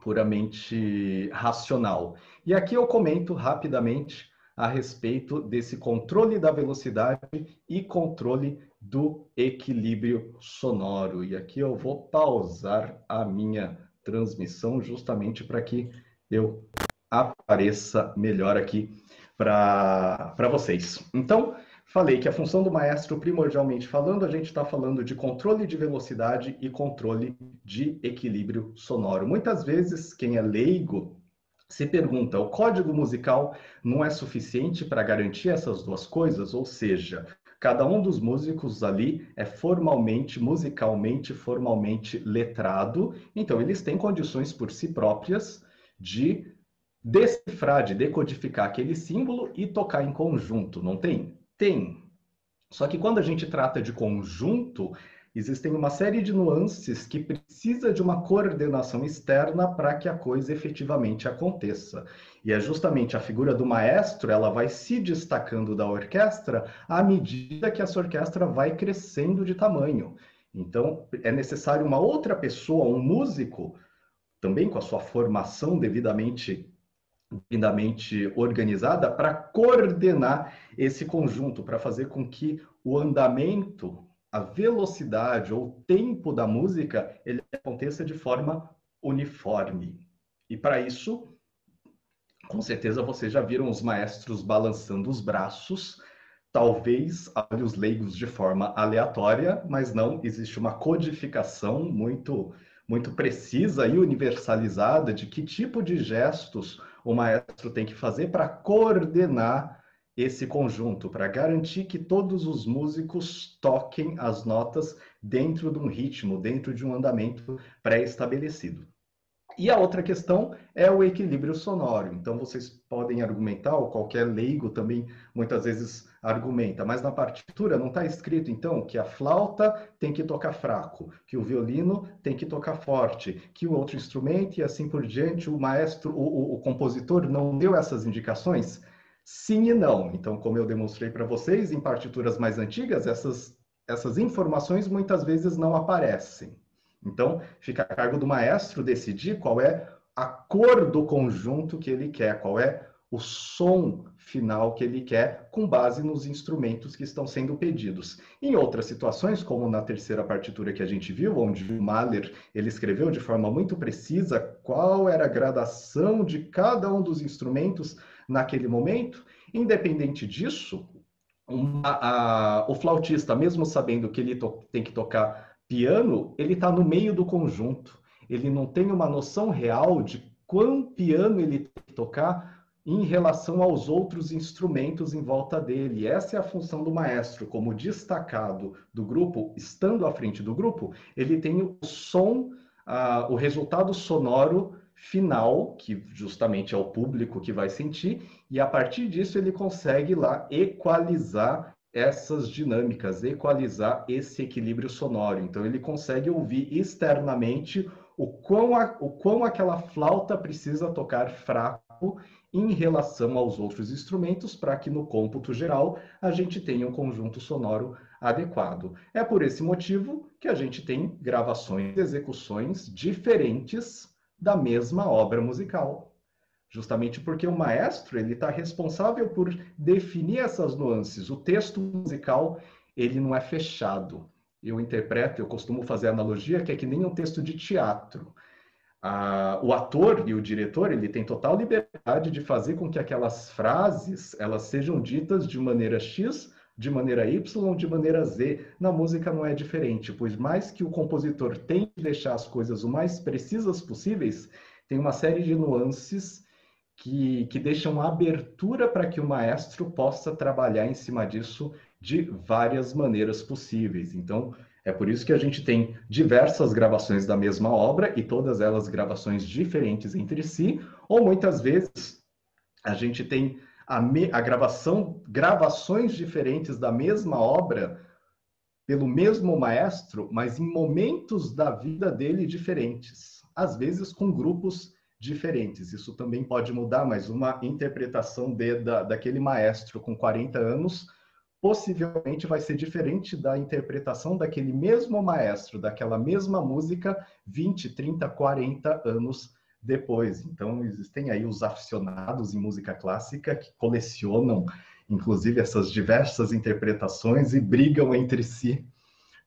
puramente racional. E aqui eu comento rapidamente a respeito desse controle da velocidade e controle do equilíbrio sonoro. E aqui eu vou pausar a minha transmissão justamente para que eu apareça melhor aqui para vocês. Então, falei que a função do maestro, primordialmente falando, a gente está falando de controle de velocidade e controle de equilíbrio sonoro. Muitas vezes, quem é leigo se pergunta: o código musical não é suficiente para garantir essas duas coisas? Ou seja, Cada um dos músicos ali é formalmente, musicalmente, formalmente letrado, então eles têm condições por si próprias de decifrar, de decodificar aquele símbolo e tocar em conjunto, não tem? Tem. Só que quando a gente trata de conjunto, existem uma série de nuances que precisa de uma coordenação externa para que a coisa efetivamente aconteça. E é justamente a figura do maestro, ela vai se destacando da orquestra à medida que essa orquestra vai crescendo de tamanho. Então, é necessário uma outra pessoa, um músico, também com a sua formação devidamente devidamente organizada para coordenar esse conjunto, para fazer com que o andamento a velocidade ou o tempo da música ele aconteça de forma uniforme. E para isso, com certeza vocês já viram os maestros balançando os braços, talvez olhos leigos de forma aleatória, mas não existe uma codificação muito muito precisa e universalizada de que tipo de gestos o maestro tem que fazer para coordenar esse conjunto para garantir que todos os músicos toquem as notas dentro de um ritmo, dentro de um andamento pré-estabelecido. E a outra questão é o equilíbrio sonoro. Então, vocês podem argumentar, ou qualquer leigo também muitas vezes argumenta, mas na partitura não está escrito, então, que a flauta tem que tocar fraco, que o violino tem que tocar forte, que o outro instrumento e assim por diante, o maestro, o, o, o compositor não deu essas indicações? Sim e não. Então, como eu demonstrei para vocês, em partituras mais antigas, essas, essas informações muitas vezes não aparecem. Então, fica a cargo do maestro decidir qual é a cor do conjunto que ele quer, qual é o som final que ele quer, com base nos instrumentos que estão sendo pedidos. Em outras situações, como na terceira partitura que a gente viu, onde o Mahler ele escreveu de forma muito precisa qual era a gradação de cada um dos instrumentos naquele momento. Independente disso, uma, a, o flautista, mesmo sabendo que ele tem que tocar piano, ele está no meio do conjunto. Ele não tem uma noção real de quão piano ele tem que tocar em relação aos outros instrumentos em volta dele. Essa é a função do maestro, como destacado do grupo, estando à frente do grupo, ele tem o som, uh, o resultado sonoro final, que justamente é o público que vai sentir, e a partir disso ele consegue lá equalizar essas dinâmicas, equalizar esse equilíbrio sonoro. Então ele consegue ouvir externamente o quão, a, o quão aquela flauta precisa tocar fraco em relação aos outros instrumentos, para que no cômputo geral a gente tenha um conjunto sonoro adequado. É por esse motivo que a gente tem gravações, execuções diferentes da mesma obra musical. justamente porque o maestro ele está responsável por definir essas nuances. O texto musical ele não é fechado. Eu interpreto, eu costumo fazer a analogia que é que nem um texto de teatro. O ator e o diretor ele tem total liberdade de fazer com que aquelas frases elas sejam ditas de maneira X, de maneira Y, de maneira Z. Na música não é diferente, pois mais que o compositor tem que deixar as coisas o mais precisas possíveis, tem uma série de nuances que, que deixam abertura para que o maestro possa trabalhar em cima disso de várias maneiras possíveis. Então, é por isso que a gente tem diversas gravações da mesma obra e todas elas gravações diferentes entre si, ou muitas vezes a gente tem a, me, a gravação, gravações diferentes da mesma obra pelo mesmo maestro, mas em momentos da vida dele diferentes, às vezes com grupos diferentes. Isso também pode mudar, mas uma interpretação de, da, daquele maestro com 40 anos possivelmente vai ser diferente da interpretação daquele mesmo maestro, daquela mesma música 20, 30, 40 anos depois. Então, existem aí os aficionados em música clássica que colecionam, inclusive, essas diversas interpretações e brigam entre si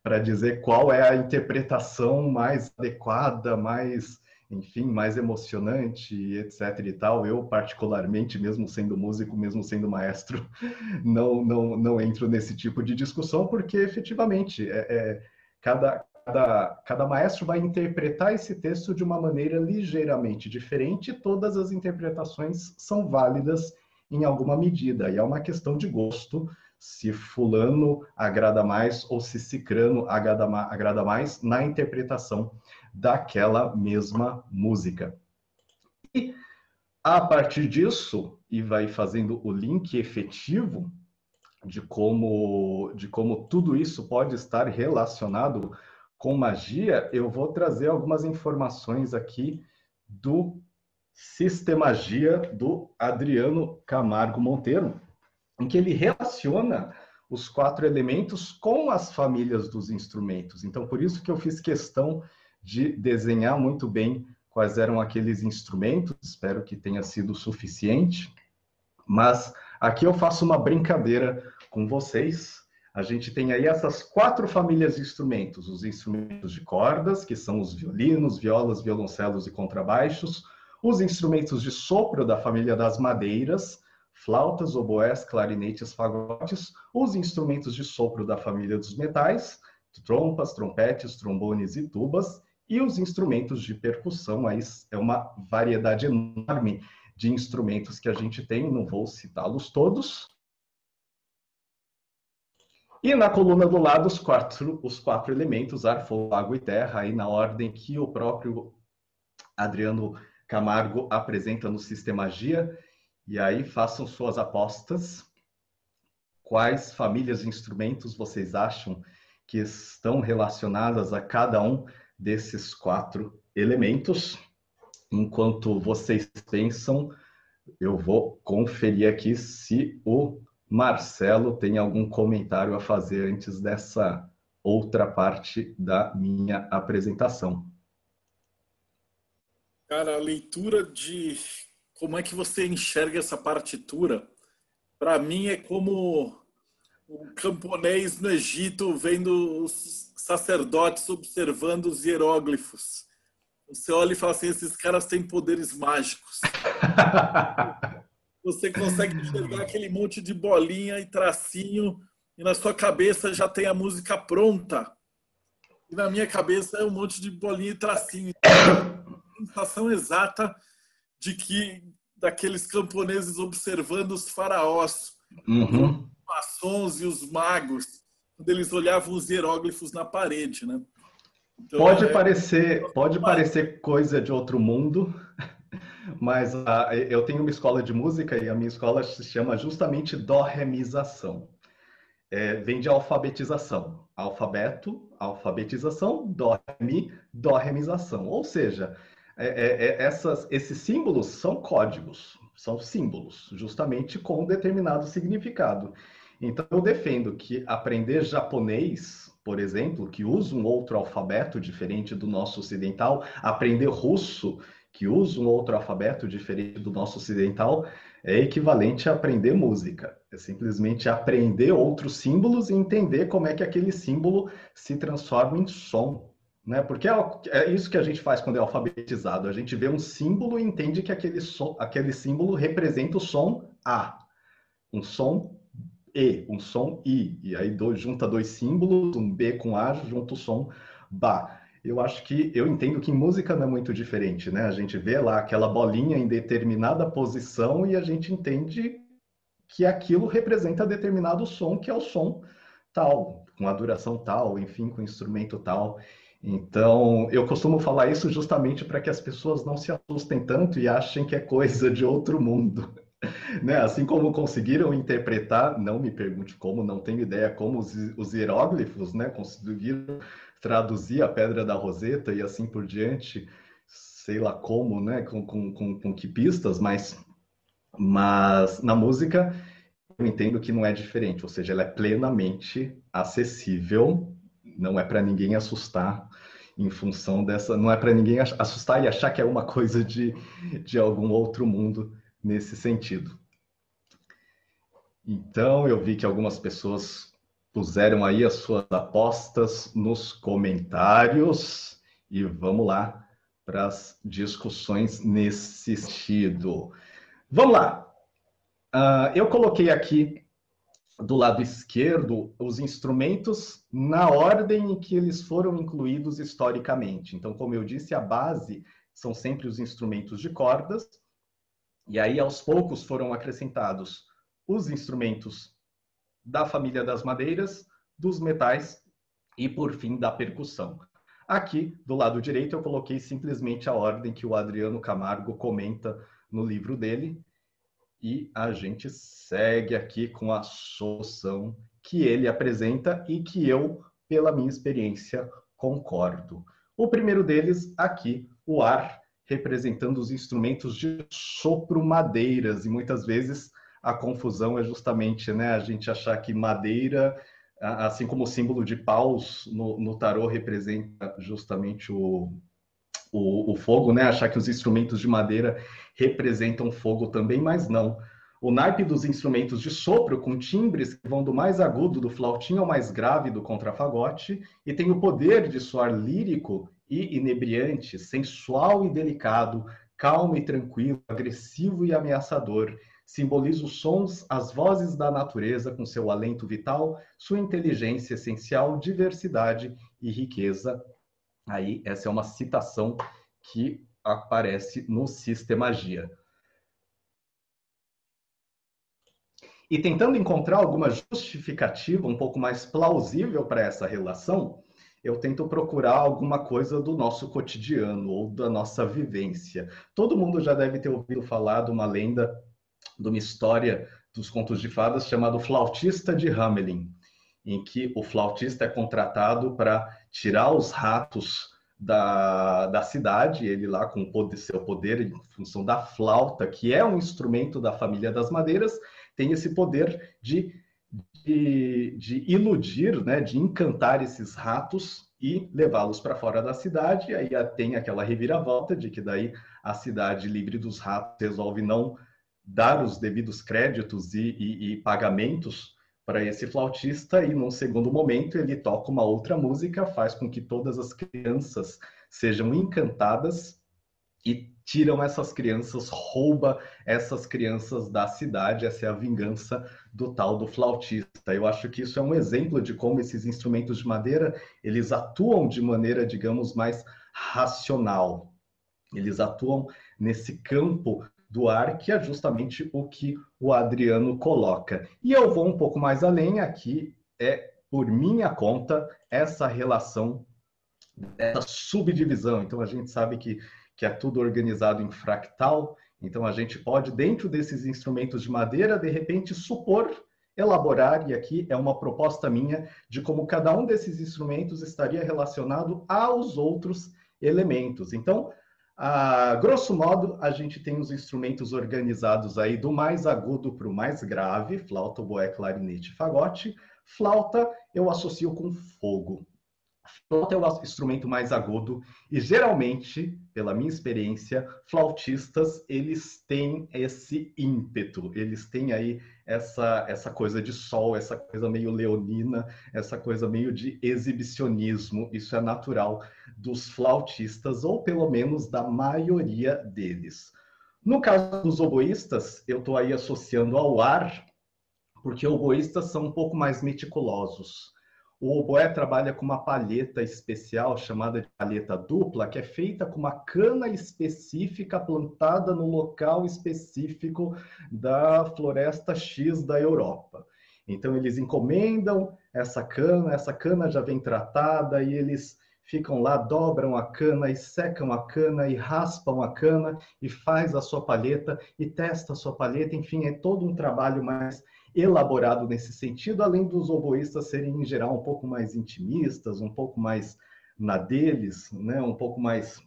para dizer qual é a interpretação mais adequada, mais enfim, mais emocionante, etc e tal. Eu, particularmente, mesmo sendo músico, mesmo sendo maestro, não, não, não entro nesse tipo de discussão, porque efetivamente é, é, cada, cada, cada maestro vai interpretar esse texto de uma maneira ligeiramente diferente, todas as interpretações são válidas em alguma medida, e é uma questão de gosto se fulano agrada mais ou se cicrano agrada, agrada mais na interpretação daquela mesma música. E a partir disso, e vai fazendo o link efetivo de como, de como tudo isso pode estar relacionado com magia, eu vou trazer algumas informações aqui do Sistemagia do Adriano Camargo Monteiro, em que ele relaciona os quatro elementos com as famílias dos instrumentos. Então, por isso que eu fiz questão de desenhar muito bem quais eram aqueles instrumentos, espero que tenha sido suficiente. Mas aqui eu faço uma brincadeira com vocês. A gente tem aí essas quatro famílias de instrumentos: os instrumentos de cordas, que são os violinos, violas, violoncelos e contrabaixos, os instrumentos de sopro da família das madeiras, flautas, oboés, clarinetes, fagotes, os instrumentos de sopro da família dos metais, trompas, trompetes, trombones e tubas, e os instrumentos de percussão, aí é uma variedade enorme de instrumentos que a gente tem, não vou citá-los todos. E na coluna do lado, os quatro, os quatro elementos, ar, fogo, água e terra, aí na ordem que o próprio Adriano Camargo apresenta no Sistemagia. E aí façam suas apostas. Quais famílias de instrumentos vocês acham que estão relacionadas a cada um desses quatro elementos. Enquanto vocês pensam, eu vou conferir aqui se o Marcelo tem algum comentário a fazer antes dessa outra parte da minha apresentação. Cara, a leitura de como é que você enxerga essa partitura, para mim é como um camponês no Egito vendo os sacerdotes observando os hieróglifos. Você olha e fala assim: esses caras têm poderes mágicos. Você consegue enxergar aquele monte de bolinha e tracinho, e na sua cabeça já tem a música pronta. E na minha cabeça é um monte de bolinha e tracinho. A sensação exata de que daqueles camponeses observando os faraós, uhum. os maçons e os magos quando eles olhavam os hieróglifos na parede, né? Então, pode é... parecer, pode parecer coisa de outro mundo, mas uh, eu tenho uma escola de música e a minha escola se chama justamente dorremização. É, vem de alfabetização. Alfabeto, alfabetização, dormi, dorremização. Ou seja, é, é, é, essas, esses símbolos são códigos, são símbolos, justamente com um determinado significado. Então, eu defendo que aprender japonês, por exemplo, que usa um outro alfabeto diferente do nosso ocidental, aprender russo, que usa um outro alfabeto diferente do nosso ocidental, é equivalente a aprender música. É simplesmente aprender outros símbolos e entender como é que aquele símbolo se transforma em som. Né? Porque é, é isso que a gente faz quando é alfabetizado. A gente vê um símbolo e entende que aquele, som, aquele símbolo representa o som A, um som E, um som I. E aí dois, junta dois símbolos, um B com A, junta o som Ba eu acho que eu entendo que em música não é muito diferente, né? A gente vê lá aquela bolinha em determinada posição e a gente entende que aquilo representa determinado som, que é o som tal, com a duração tal, enfim, com o instrumento tal. Então, eu costumo falar isso justamente para que as pessoas não se assustem tanto e achem que é coisa de outro mundo. Né? Assim como conseguiram interpretar, não me pergunte como, não tenho ideia como os, os hieróglifos né, conseguiram traduzir a Pedra da Roseta e assim por diante, sei lá como, né, com, com, com, com que pistas, mas, mas na música eu entendo que não é diferente, ou seja, ela é plenamente acessível, não é para ninguém assustar em função dessa, não é para ninguém assustar e achar que é uma coisa de, de algum outro mundo nesse sentido. Então, eu vi que algumas pessoas puseram aí as suas apostas nos comentários e vamos lá para as discussões nesse sentido. Vamos lá. Uh, eu coloquei aqui do lado esquerdo os instrumentos na ordem em que eles foram incluídos historicamente. Então, como eu disse, a base são sempre os instrumentos de cordas, e aí aos poucos foram acrescentados os instrumentos da família das madeiras, dos metais e, por fim, da percussão. Aqui, do lado direito, eu coloquei simplesmente a ordem que o Adriano Camargo comenta no livro dele, e a gente segue aqui com a solução que ele apresenta e que eu, pela minha experiência, concordo. O primeiro deles, aqui, o ar, representando os instrumentos de sopro madeiras, e muitas vezes a confusão é justamente né, a gente achar que madeira, assim como o símbolo de paus no, no tarô representa justamente o, o, o, fogo, né? achar que os instrumentos de madeira representam fogo também, mas não. O naipe dos instrumentos de sopro, com timbres que vão do mais agudo do flautim ao mais grave do contrafagote, e tem o poder de soar lírico e inebriante, sensual e delicado, calmo e tranquilo, agressivo e ameaçador, simboliza os sons, as vozes da natureza com seu alento vital, sua inteligência essencial, diversidade e riqueza. Aí, essa é uma citação que aparece no Sistemagia. E tentando encontrar alguma justificativa um pouco mais plausível para essa relação, eu tento procurar alguma coisa do nosso cotidiano ou da nossa vivência. Todo mundo já deve ter ouvido falar de uma lenda de uma história dos contos de fadas chamado Flautista de Hamelin, em que o flautista é contratado para tirar os ratos da, da cidade, ele lá com o poder, seu poder em função da flauta, que é um instrumento da família das madeiras, tem esse poder de, de, de iludir, né, de encantar esses ratos e levá-los para fora da cidade, aí tem aquela reviravolta de que daí a cidade livre dos ratos resolve não dar os devidos créditos e, e, e pagamentos para esse flautista e num segundo momento ele toca uma outra música, faz com que todas as crianças sejam encantadas e tiram essas crianças, rouba essas crianças da cidade, essa é a vingança do tal do flautista. Eu acho que isso é um exemplo de como esses instrumentos de madeira, eles atuam de maneira, digamos, mais racional. Eles atuam nesse campo do ar, que é justamente o que o Adriano coloca. E eu vou um pouco mais além aqui, é por minha conta essa relação, essa subdivisão. Então a gente sabe que, que é tudo organizado em fractal, então a gente pode, dentro desses instrumentos de madeira, de repente supor, elaborar, e aqui é uma proposta minha, de como cada um desses instrumentos estaria relacionado aos outros elementos. Então, a grosso modo, a gente tem os instrumentos organizados aí do mais agudo para o mais grave, flauta, oboé, clarinete, fagote. Flauta eu associo com fogo. Flauta é o instrumento mais agudo e geralmente, pela minha experiência, flautistas eles têm esse ímpeto, eles têm aí essa essa coisa de sol, essa coisa meio leonina, essa coisa meio de exibicionismo. Isso é natural dos flautistas ou pelo menos da maioria deles. No caso dos oboístas, eu estou aí associando ao ar, porque oboístas são um pouco mais meticulosos. O oboé trabalha com uma palheta especial chamada de palheta dupla, que é feita com uma cana específica plantada no local específico da floresta X da Europa. Então eles encomendam essa cana, essa cana já vem tratada e eles ficam lá, dobram a cana e secam a cana e raspam a cana e faz a sua palheta e testa a sua palheta, enfim, é todo um trabalho mais elaborado nesse sentido, além dos oboístas serem, em geral, um pouco mais intimistas, um pouco mais na deles, né? um pouco mais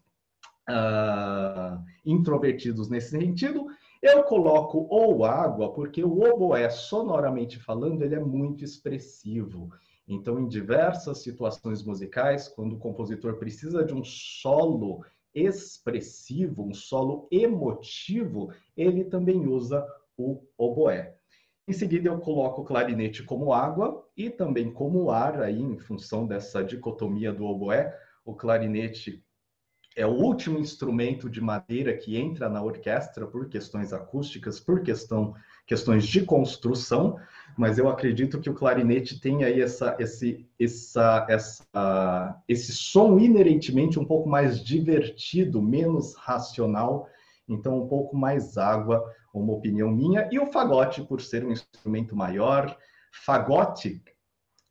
uh, introvertidos nesse sentido. Eu coloco ou água, porque o oboé, sonoramente falando, ele é muito expressivo. Então, em diversas situações musicais, quando o compositor precisa de um solo expressivo, um solo emotivo, ele também usa o oboé. Em seguida, eu coloco o clarinete como água e também como ar, aí, em função dessa dicotomia do oboé. O clarinete é o último instrumento de madeira que entra na orquestra por questões acústicas, por questão, questões de construção, mas eu acredito que o clarinete tem aí essa, esse, essa, essa, esse som inerentemente um pouco mais divertido, menos racional, então um pouco mais água, uma opinião minha, e o fagote, por ser um instrumento maior, fagote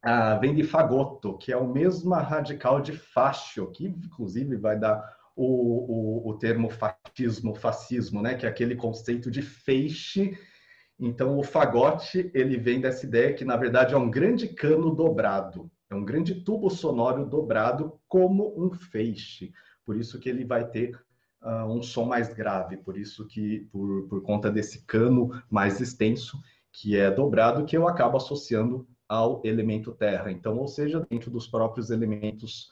ah, vem de fagoto, que é o mesmo radical de fascio, que inclusive vai dar o, o, o termo fascismo, fascismo, né, que é aquele conceito de feixe. Então, o fagote ele vem dessa ideia que, na verdade, é um grande cano dobrado, é um grande tubo sonoro dobrado como um feixe. Por isso que ele vai ter uh, um som mais grave, por isso que, por, por conta desse cano mais extenso, que é dobrado, que eu acabo associando ao elemento terra. Então, ou seja, dentro dos próprios elementos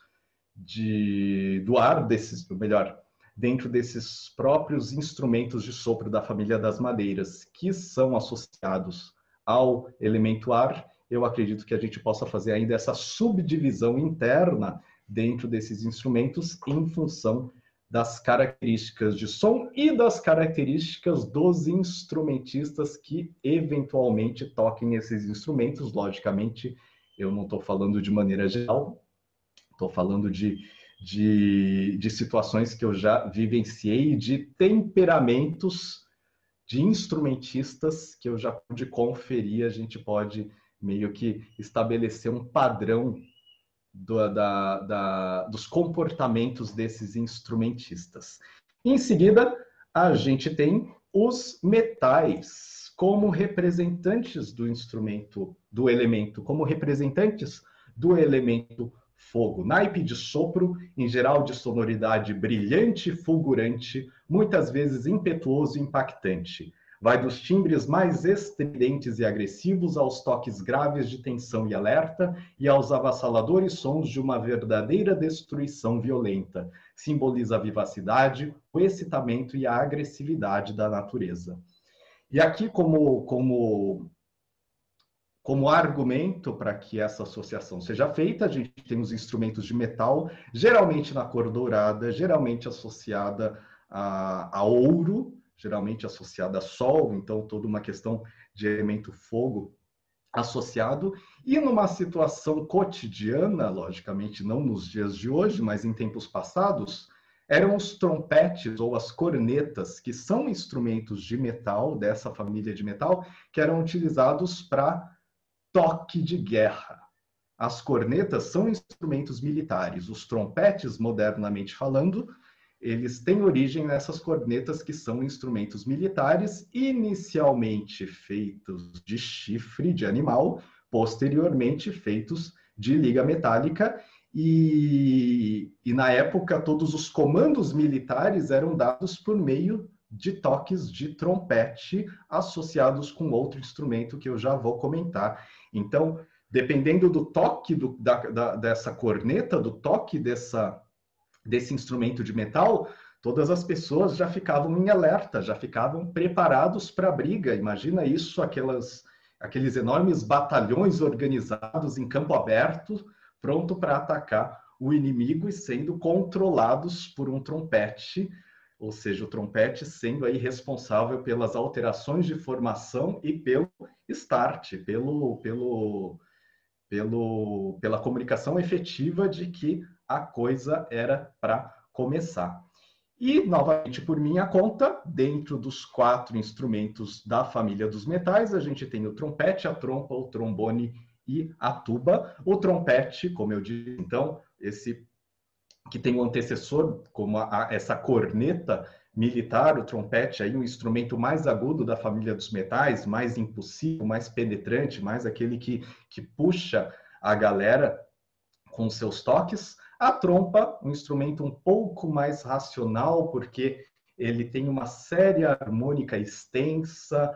de, do ar, desses, melhor, dentro desses próprios instrumentos de sopro da família das madeiras, que são associados ao elemento ar, eu acredito que a gente possa fazer ainda essa subdivisão interna dentro desses instrumentos em função das características de som e das características dos instrumentistas que eventualmente toquem esses instrumentos. Logicamente, eu não estou falando de maneira geral, estou falando de, de, de situações que eu já vivenciei, de temperamentos de instrumentistas que eu já pude conferir, a gente pode meio que estabelecer um padrão do, da, da, dos comportamentos desses instrumentistas. Em seguida, a gente tem os metais como representantes do instrumento, do elemento, como representantes do elemento fogo. Naipe de sopro, em geral de sonoridade brilhante, fulgurante, muitas vezes impetuoso e impactante. Vai dos timbres mais estridentes e agressivos aos toques graves de tensão e alerta e aos avassaladores sons de uma verdadeira destruição violenta. Simboliza a vivacidade, o excitamento e a agressividade da natureza. E aqui, como, como, como argumento para que essa associação seja feita, a gente tem os instrumentos de metal, geralmente na cor dourada, geralmente associada a, a ouro, geralmente associada a Sol, então toda uma questão de elemento fogo associado, e numa situação cotidiana, logicamente não nos dias de hoje, mas em tempos passados, eram os trompetes ou as cornetas, que são instrumentos de metal, dessa família de metal, que eram utilizados para toque de guerra. As cornetas são instrumentos militares, os trompetes, modernamente falando, eles têm origem nessas cornetas que são instrumentos militares, inicialmente feitos de chifre de animal, posteriormente feitos de liga metálica, e, e na época todos os comandos militares eram dados por meio de toques de trompete associados com outro instrumento que eu já vou comentar. Então, dependendo do toque do, da, da, dessa corneta, do toque dessa, desse instrumento de metal, todas as pessoas já ficavam em alerta, já ficavam preparados para a briga. Imagina isso, aquelas, aqueles enormes batalhões organizados em campo aberto, pronto para atacar o inimigo e sendo controlados por um trompete, ou seja, o trompete sendo aí responsável pelas alterações de formação e pelo start, pelo, pelo, pelo, pela comunicação efetiva de que a coisa era para começar. E, novamente, por minha conta, dentro dos quatro instrumentos da família dos metais, a gente tem o trompete, a trompa, o trombone e a tuba. O trompete, como eu disse, então, esse que tem o um antecessor, como a, a, essa corneta militar, o trompete, aí um instrumento mais agudo da família dos metais, mais impulsivo, mais penetrante, mais aquele que, que puxa a galera com seus toques. A trompa, um instrumento um pouco mais racional, porque ele tem uma série harmônica extensa.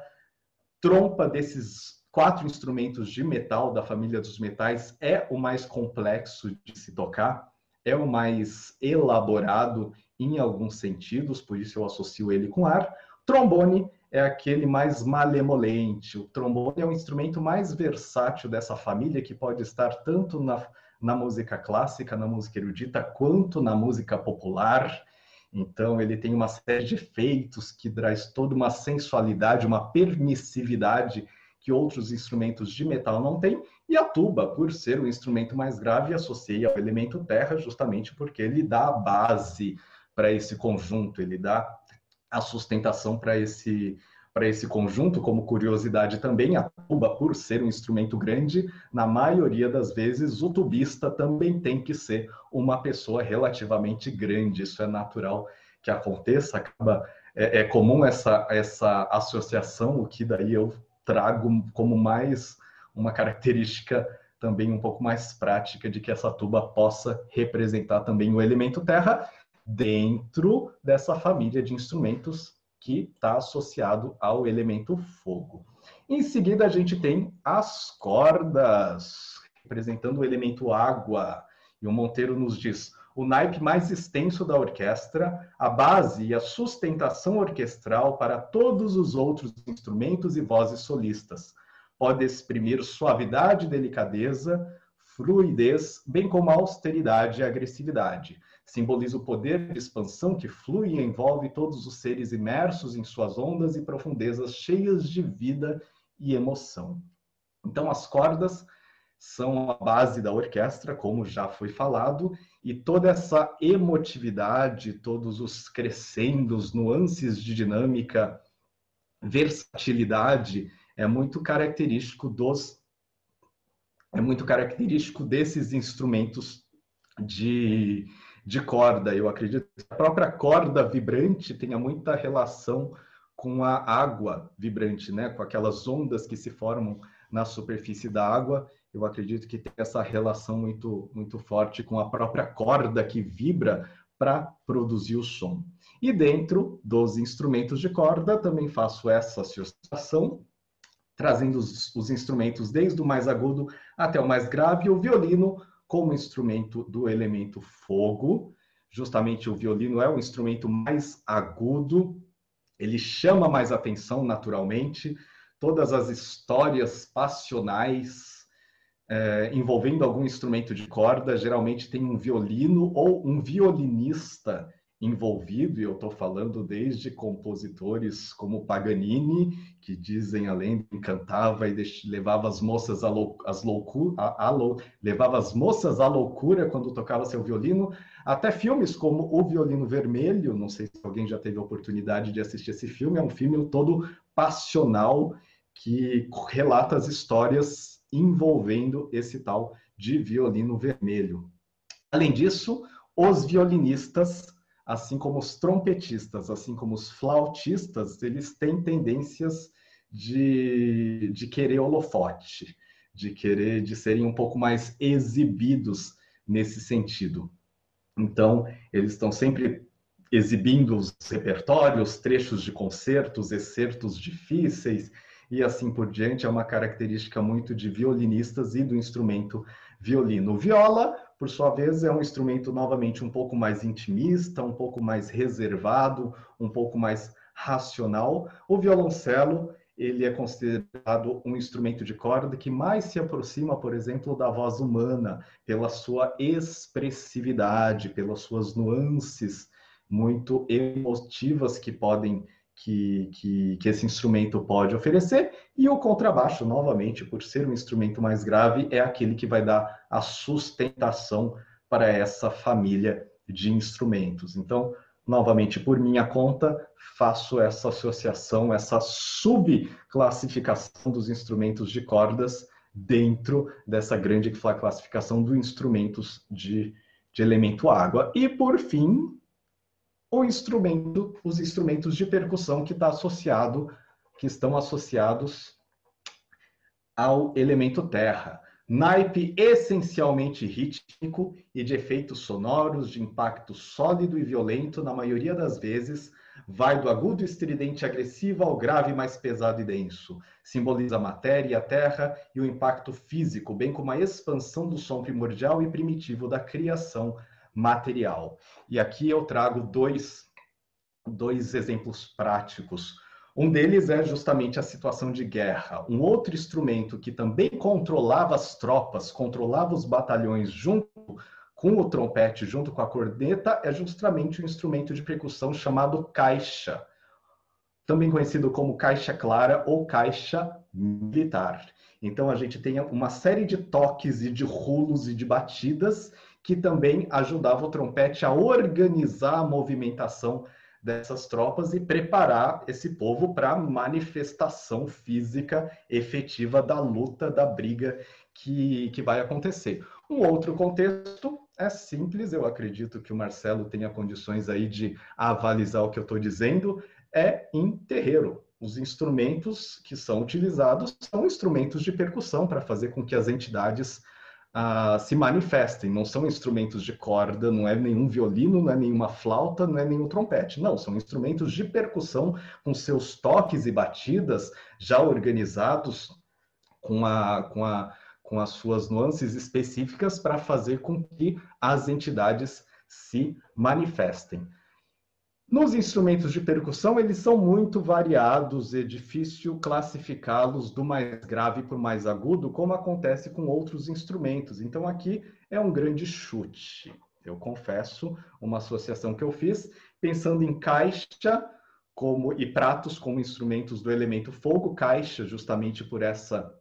Trompa desses quatro instrumentos de metal da família dos metais é o mais complexo de se tocar, é o mais elaborado em alguns sentidos, por isso eu associo ele com ar. Trombone é aquele mais malemolente. O trombone é o instrumento mais versátil dessa família, que pode estar tanto na na música clássica, na música erudita, quanto na música popular. Então, ele tem uma série de efeitos que traz toda uma sensualidade, uma permissividade que outros instrumentos de metal não têm. E a tuba, por ser um instrumento mais grave, associa ao elemento terra, justamente porque ele dá a base para esse conjunto, ele dá a sustentação para esse para esse conjunto, como curiosidade também, a tuba, por ser um instrumento grande, na maioria das vezes o tubista também tem que ser uma pessoa relativamente grande. Isso é natural que aconteça, acaba é, é comum essa essa associação, o que daí eu trago como mais uma característica também um pouco mais prática de que essa tuba possa representar também o elemento terra dentro dessa família de instrumentos que está associado ao elemento fogo. Em seguida, a gente tem as cordas, representando o elemento água. E o Monteiro nos diz: o naipe mais extenso da orquestra, a base e a sustentação orquestral para todos os outros instrumentos e vozes solistas. Pode exprimir suavidade e delicadeza, fluidez, bem como austeridade e agressividade Simboliza o poder de expansão que flui e envolve todos os seres imersos em suas ondas e profundezas cheias de vida e emoção. Então, as cordas são a base da orquestra, como já foi falado, e toda essa emotividade, todos os crescendos, nuances de dinâmica, versatilidade, é muito característico dos é muito característico desses instrumentos de, de corda. Eu acredito que a própria corda vibrante tenha muita relação com a água vibrante, né? com aquelas ondas que se formam na superfície da água. Eu acredito que tem essa relação muito, muito forte com a própria corda que vibra para produzir o som. E dentro dos instrumentos de corda, também faço essa associação, trazendo os, os instrumentos desde o mais agudo até o mais grave. O violino como instrumento do elemento fogo. Justamente o violino é o instrumento mais agudo, ele chama mais atenção naturalmente. Todas as histórias passionais é, envolvendo algum instrumento de corda geralmente tem um violino ou um violinista envolvido, e eu estou falando desde compositores como Paganini, que dizem a lenda cantava e levava as moças à lou as loucu a, a levava as moças à loucura quando tocava seu violino, até filmes como O Violino Vermelho, não sei se alguém já teve a oportunidade de assistir esse filme, é um filme todo passional que relata as histórias envolvendo esse tal de violino vermelho. Além disso, os violinistas assim como os trompetistas, assim como os flautistas, eles têm tendências de, de querer holofote, de querer, de serem um pouco mais exibidos nesse sentido. Então, eles estão sempre exibindo os repertórios, trechos de concertos, excertos difíceis, e assim por diante, é uma característica muito de violinistas e do instrumento violino. Viola, por sua vez, é um instrumento novamente um pouco mais intimista, um pouco mais reservado, um pouco mais racional. O violoncelo, ele é considerado um instrumento de corda que mais se aproxima, por exemplo, da voz humana, pela sua expressividade, pelas suas nuances muito emotivas que podem que, que, que, esse instrumento pode oferecer, e o contrabaixo, novamente, por ser um instrumento mais grave, é aquele que vai dar a sustentação para essa família de instrumentos. Então, novamente, por minha conta, faço essa associação, essa subclassificação dos instrumentos de cordas dentro dessa grande classificação dos instrumentos de, de elemento água. E, por fim, o instrumento, os instrumentos de percussão que está associado, que estão associados ao elemento terra. Naipe essencialmente rítmico e de efeitos sonoros, de impacto sólido e violento, na maioria das vezes, vai do agudo estridente agressivo ao grave mais pesado e denso. Simboliza a matéria a terra e o impacto físico, bem como a expansão do som primordial e primitivo da criação material. E aqui eu trago dois, dois exemplos práticos. Um deles é justamente a situação de guerra. Um outro instrumento que também controlava as tropas, controlava os batalhões junto com o trompete, junto com a corneta, é justamente um instrumento de percussão chamado caixa, também conhecido como caixa clara ou caixa militar. Então a gente tem uma série de toques e de rulos e de batidas que também ajudava o trompete a organizar a movimentação dessas tropas e preparar esse povo para a manifestação física efetiva da luta, da briga que, que vai acontecer. Um outro contexto é simples, eu acredito que o Marcelo tenha condições aí de avalizar o que eu estou dizendo, é em terreiro. Os instrumentos que são utilizados são instrumentos de percussão para fazer com que as entidades uh, se manifestem. Não são instrumentos de corda, não é nenhum violino, não é nenhuma flauta, não é nenhum trompete. Não, são instrumentos de percussão com seus toques e batidas já organizados com, a, com, a, com as suas nuances específicas para fazer com que as entidades se manifestem. Nos instrumentos de percussão, eles são muito variados, é difícil classificá-los do mais grave para o mais agudo, como acontece com outros instrumentos. Então, aqui é um grande chute. Eu confesso, uma associação que eu fiz, pensando em caixa como e pratos como instrumentos do elemento fogo, caixa justamente por essa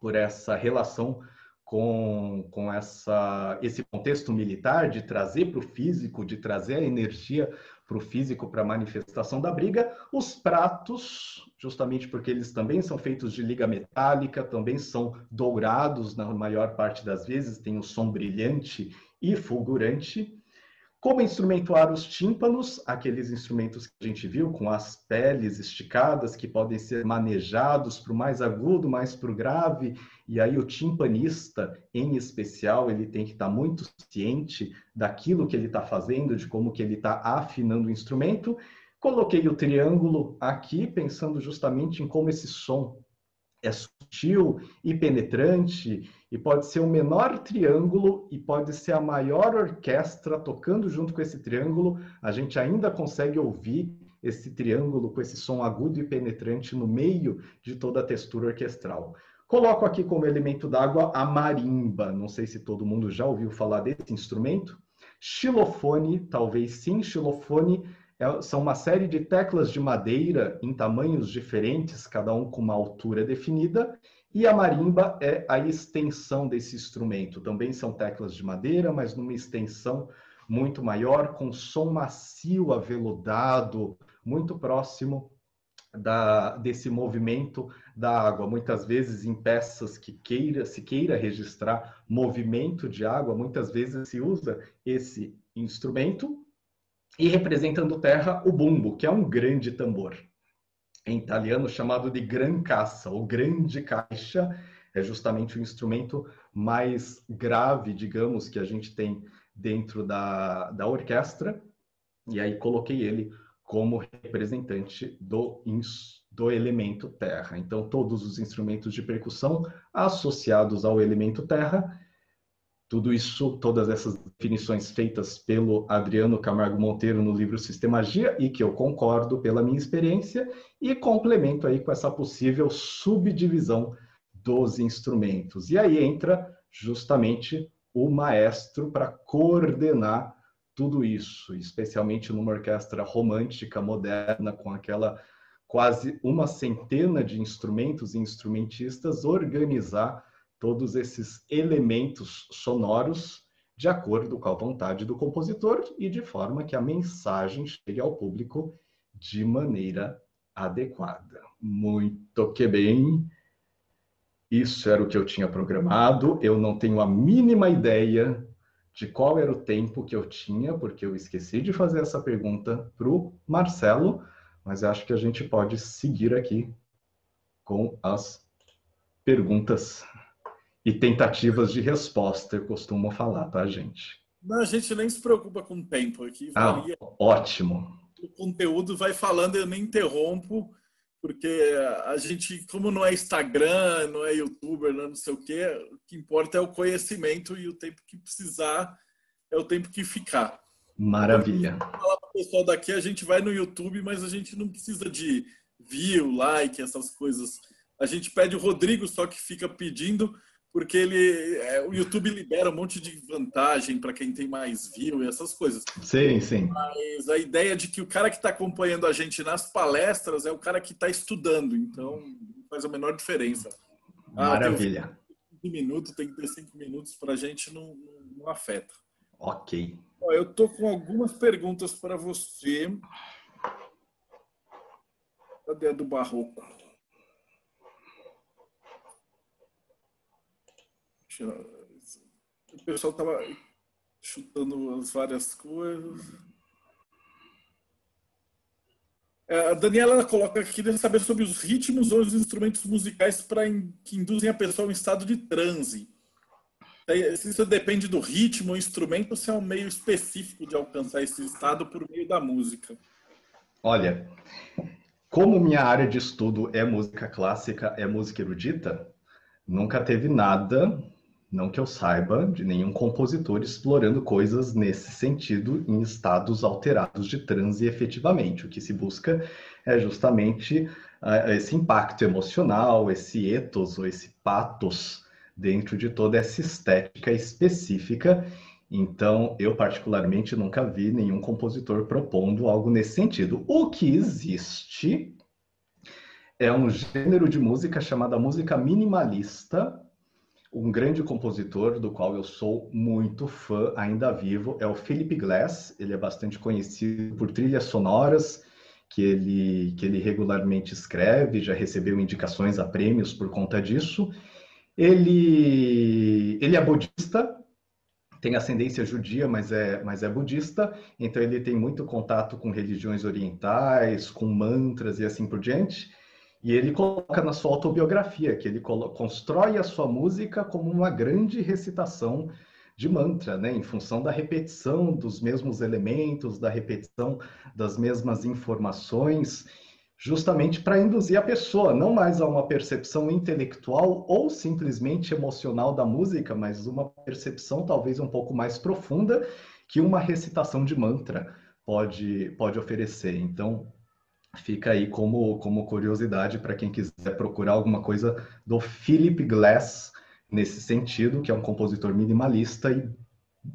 por essa relação com, com essa, esse contexto militar de trazer para o físico, de trazer a energia para o físico, para a manifestação da briga. Os pratos, justamente porque eles também são feitos de liga metálica, também são dourados na maior parte das vezes, tem um som brilhante e fulgurante. Como instrumentuar os tímpanos, aqueles instrumentos que a gente viu com as peles esticadas que podem ser manejados para o mais agudo, mais para o grave, e aí o timpanista, em especial, ele tem que estar muito ciente daquilo que ele está fazendo, de como que ele está afinando o instrumento. Coloquei o triângulo aqui, pensando justamente em como esse som é sutil e penetrante, e pode ser o menor triângulo e pode ser a maior orquestra tocando junto com esse triângulo, a gente ainda consegue ouvir esse triângulo com esse som agudo e penetrante no meio de toda a textura orquestral. Coloco aqui como elemento d'água a marimba. Não sei se todo mundo já ouviu falar desse instrumento. Xilofone, talvez sim. Xilofone é, são uma série de teclas de madeira em tamanhos diferentes, cada um com uma altura definida. E a marimba é a extensão desse instrumento. Também são teclas de madeira, mas numa extensão muito maior, com som macio, aveludado, muito próximo da, desse movimento da água. Muitas vezes em peças que queira, se queira registrar movimento de água, muitas vezes se usa esse instrumento e representando terra o bumbo, que é um grande tambor. Em italiano chamado de gran cassa, ou grande caixa, é justamente o instrumento mais grave, digamos, que a gente tem dentro da, da orquestra. E aí coloquei ele como representante do, do elemento terra. Então, todos os instrumentos de percussão associados ao elemento terra, tudo isso, todas essas definições feitas pelo Adriano Camargo Monteiro no livro Sistemagia, e que eu concordo pela minha experiência, e complemento aí com essa possível subdivisão dos instrumentos. E aí entra justamente o maestro para coordenar tudo isso, especialmente numa orquestra romântica moderna com aquela quase uma centena de instrumentos e instrumentistas, organizar todos esses elementos sonoros de acordo com a vontade do compositor e de forma que a mensagem chegue ao público de maneira adequada. Muito que bem. Isso era o que eu tinha programado. Eu não tenho a mínima ideia de qual era o tempo que eu tinha, porque eu esqueci de fazer essa pergunta para o Marcelo, mas acho que a gente pode seguir aqui com as perguntas e tentativas de resposta, eu costumo falar, tá, gente? Não, a gente nem se preocupa com o tempo aqui. Ah, ótimo. O conteúdo vai falando, eu nem interrompo porque a gente, como não é Instagram, não é youtuber, não, sei o quê, o que importa é o conhecimento e o tempo que precisar é o tempo que ficar. Maravilha. Então, falar para o pessoal daqui, a gente vai no YouTube, mas a gente não precisa de view, like, essas coisas. A gente pede o Rodrigo só que fica pedindo porque ele é, o YouTube libera um monte de vantagem para quem tem mais view e essas coisas. Sim, sim. Mas a ideia de que o cara que está acompanhando a gente nas palestras é o cara que está estudando, então faz a menor diferença. Ah, Maravilha. Minutos, tem que ter cinco minutos para a gente não, não, não, afeta. Ok. Eu tô com algumas perguntas para você. Cadê a do Barroco? O pessoal tava chutando as várias coisas. É, a Daniela coloca aqui queria saber sobre os ritmos ou os instrumentos musicais para que induzem a pessoa um estado de transe. Se isso depende do ritmo, o instrumento, se é um meio específico de alcançar esse estado por meio da música. Olha, como minha área de estudo é música clássica, é música erudita, nunca teve nada não que eu saiba de nenhum compositor explorando coisas nesse sentido em estados alterados de transe efetivamente. O que se busca é justamente uh, esse impacto emocional, esse ethos ou esse pathos dentro de toda essa estética específica. Então, eu particularmente nunca vi nenhum compositor propondo algo nesse sentido. O que existe é um gênero de música chamada música minimalista, um grande compositor do qual eu sou muito fã, ainda vivo, é o Philip Glass. Ele é bastante conhecido por trilhas sonoras que ele, que ele regularmente escreve, já recebeu indicações a prêmios por conta disso. Ele, ele é budista, tem ascendência judia, mas é, mas é budista, então ele tem muito contato com religiões orientais, com mantras e assim por diante. E ele coloca na sua autobiografia que ele constrói a sua música como uma grande recitação de mantra, né? em função da repetição dos mesmos elementos, da repetição das mesmas informações, justamente para induzir a pessoa não mais a uma percepção intelectual ou simplesmente emocional da música, mas uma percepção talvez um pouco mais profunda que uma recitação de mantra pode, pode oferecer. Então, Fica aí como, como curiosidade para quem quiser procurar alguma coisa do Philip Glass nesse sentido, que é um compositor minimalista e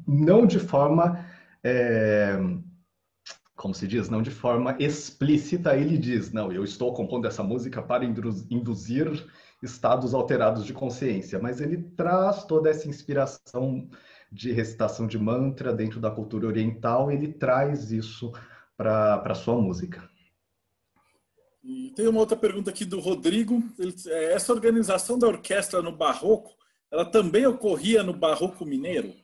não de forma, é, como se diz, não de forma explícita ele diz, não, eu estou compondo essa música para induzir estados alterados de consciência, mas ele traz toda essa inspiração de recitação de mantra dentro da cultura oriental, ele traz isso para a sua música. E tem uma outra pergunta aqui do Rodrigo. Ele, é, essa organização da orquestra no Barroco, ela também ocorria no Barroco Mineiro?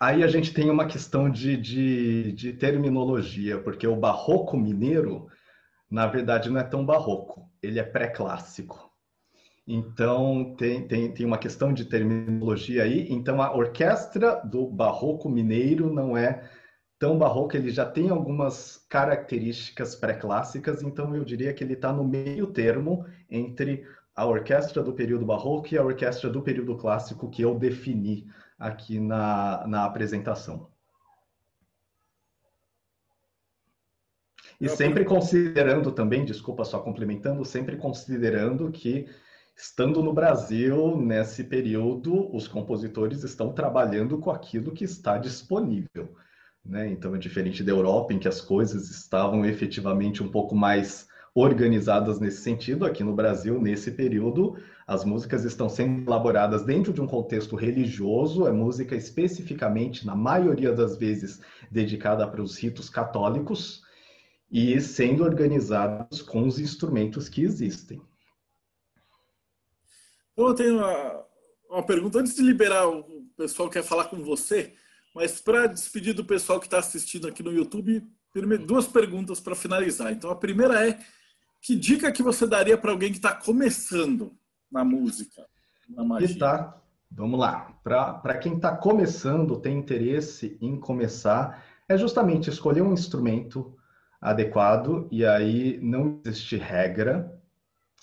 Aí a gente tem uma questão de, de, de terminologia, porque o Barroco Mineiro, na verdade, não é tão barroco, ele é pré-clássico. Então, tem, tem, tem uma questão de terminologia aí. Então, a orquestra do Barroco Mineiro não é tão barroco, ele já tem algumas características pré-clássicas, então eu diria que ele está no meio termo entre a orquestra do período barroco e a orquestra do período clássico que eu defini aqui na, na apresentação. E sempre considerando também, desculpa só complementando, sempre considerando que estando no Brasil nesse período, os compositores estão trabalhando com aquilo que está disponível. Né? Então é diferente da Europa, em que as coisas estavam efetivamente um pouco mais organizadas nesse sentido. Aqui no Brasil, nesse período, as músicas estão sendo elaboradas dentro de um contexto religioso, é música especificamente, na maioria das vezes, dedicada para os ritos católicos e sendo organizados com os instrumentos que existem. Eu tenho uma, uma pergunta. Antes de liberar o pessoal que quer falar com você, mas para despedir do pessoal que está assistindo aqui no YouTube, duas perguntas para finalizar. Então, a primeira é: que dica que você daria para alguém que está começando na música, na magia? Está. Vamos lá. Para quem está começando, tem interesse em começar, é justamente escolher um instrumento adequado e aí não existe regra.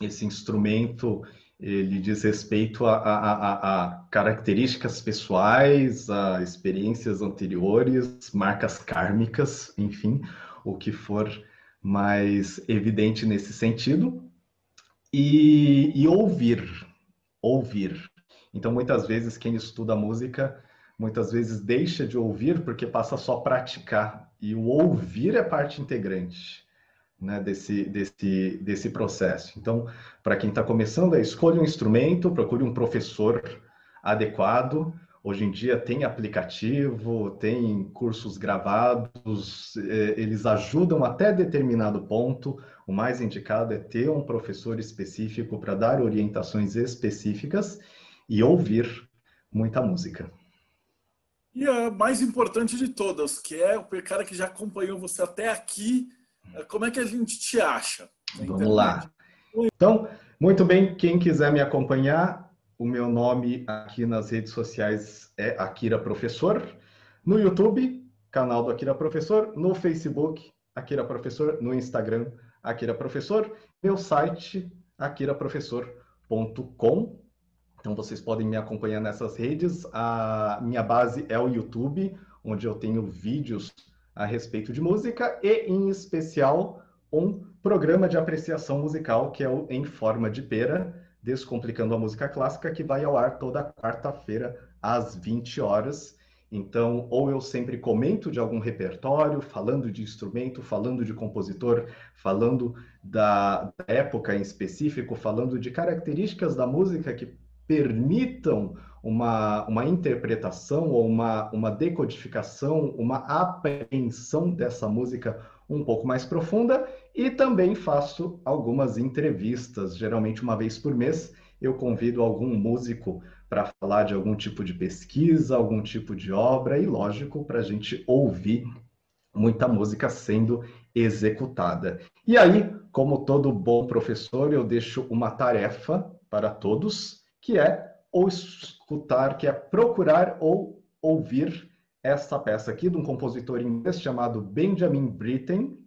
Esse instrumento ele diz respeito a, a, a, características pessoais, a experiências anteriores, marcas kármicas, enfim, o que for mais evidente nesse sentido. E, e ouvir, ouvir. Então, muitas vezes, quem estuda música, muitas vezes deixa de ouvir porque passa só a praticar e o ouvir é parte integrante né, desse, desse, desse processo. Então, para quem está começando, é escolha um instrumento, procure um professor adequado. Hoje em dia tem aplicativo, tem cursos gravados, é, eles ajudam até determinado ponto. O mais indicado é ter um professor específico para dar orientações específicas e ouvir muita música. E a mais importante de todas, que é o cara que já acompanhou você até aqui, como é que a gente te acha? Vamos lá. Então, muito bem, quem quiser me acompanhar, o meu nome aqui nas redes sociais é Akira Professor. No YouTube, canal do Akira Professor. No Facebook, Akira Professor. No Instagram, Akira Professor. Meu site, akiraprofessor.com. Então vocês podem me acompanhar nessas redes. A minha base é o YouTube, onde eu tenho vídeos a respeito de música e, em especial, um programa de apreciação musical que é o Em Forma de Pera, Descomplicando a Música Clássica, que vai ao ar toda quarta-feira às 20 horas. Então, ou eu sempre comento de algum repertório, falando de instrumento, falando de compositor, falando da, época em específico, falando de características da música que permitam uma, uma interpretação ou uma, uma decodificação, uma apreensão dessa música um pouco mais profunda e também faço algumas entrevistas, geralmente uma vez por mês. Eu convido algum músico para falar de algum tipo de pesquisa, algum tipo de obra e, lógico, para a gente ouvir muita música sendo executada. E aí, como todo bom professor, eu deixo uma tarefa para todos que é ou escutar, que é procurar ou ouvir esta peça aqui de um compositor inglês chamado Benjamin Britten,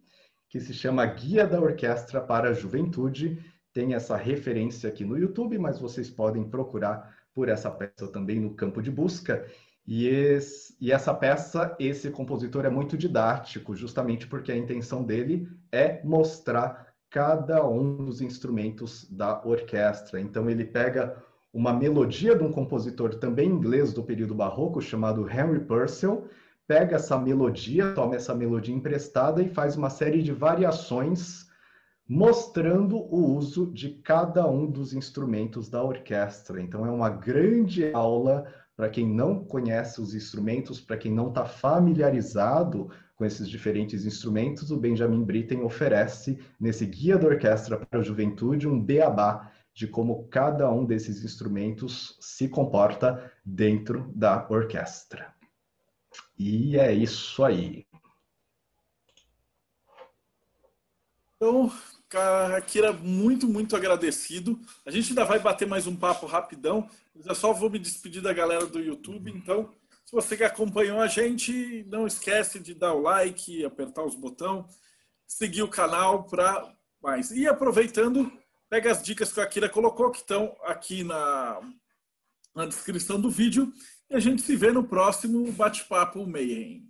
que se chama Guia da Orquestra para a Juventude. Tem essa referência aqui no YouTube, mas vocês podem procurar por essa peça também no campo de busca. E, esse, e, essa peça, esse compositor é muito didático, justamente porque a intenção dele é mostrar cada um dos instrumentos da orquestra. Então, ele pega uma melodia de um compositor também inglês do período barroco chamado Henry Purcell, pega essa melodia, toma essa melodia emprestada e faz uma série de variações mostrando o uso de cada um dos instrumentos da orquestra. Então é uma grande aula para quem não conhece os instrumentos, para quem não está familiarizado com esses diferentes instrumentos, o Benjamin Britten oferece nesse guia da orquestra para a juventude um beabá de como cada um desses instrumentos se comporta dentro da orquestra. E é isso aí. Então, Akira, muito, muito agradecido. A gente ainda vai bater mais um papo rapidão, mas é só vou me despedir da galera do YouTube. Então, Se você que acompanhou a gente, não esquece de dar o like, apertar os botões, seguir o canal para mais. E aproveitando, pega as dicas que a Akira colocou, que estão aqui na, na descrição do vídeo, e a gente se vê no próximo Bate-Papo Mayhem.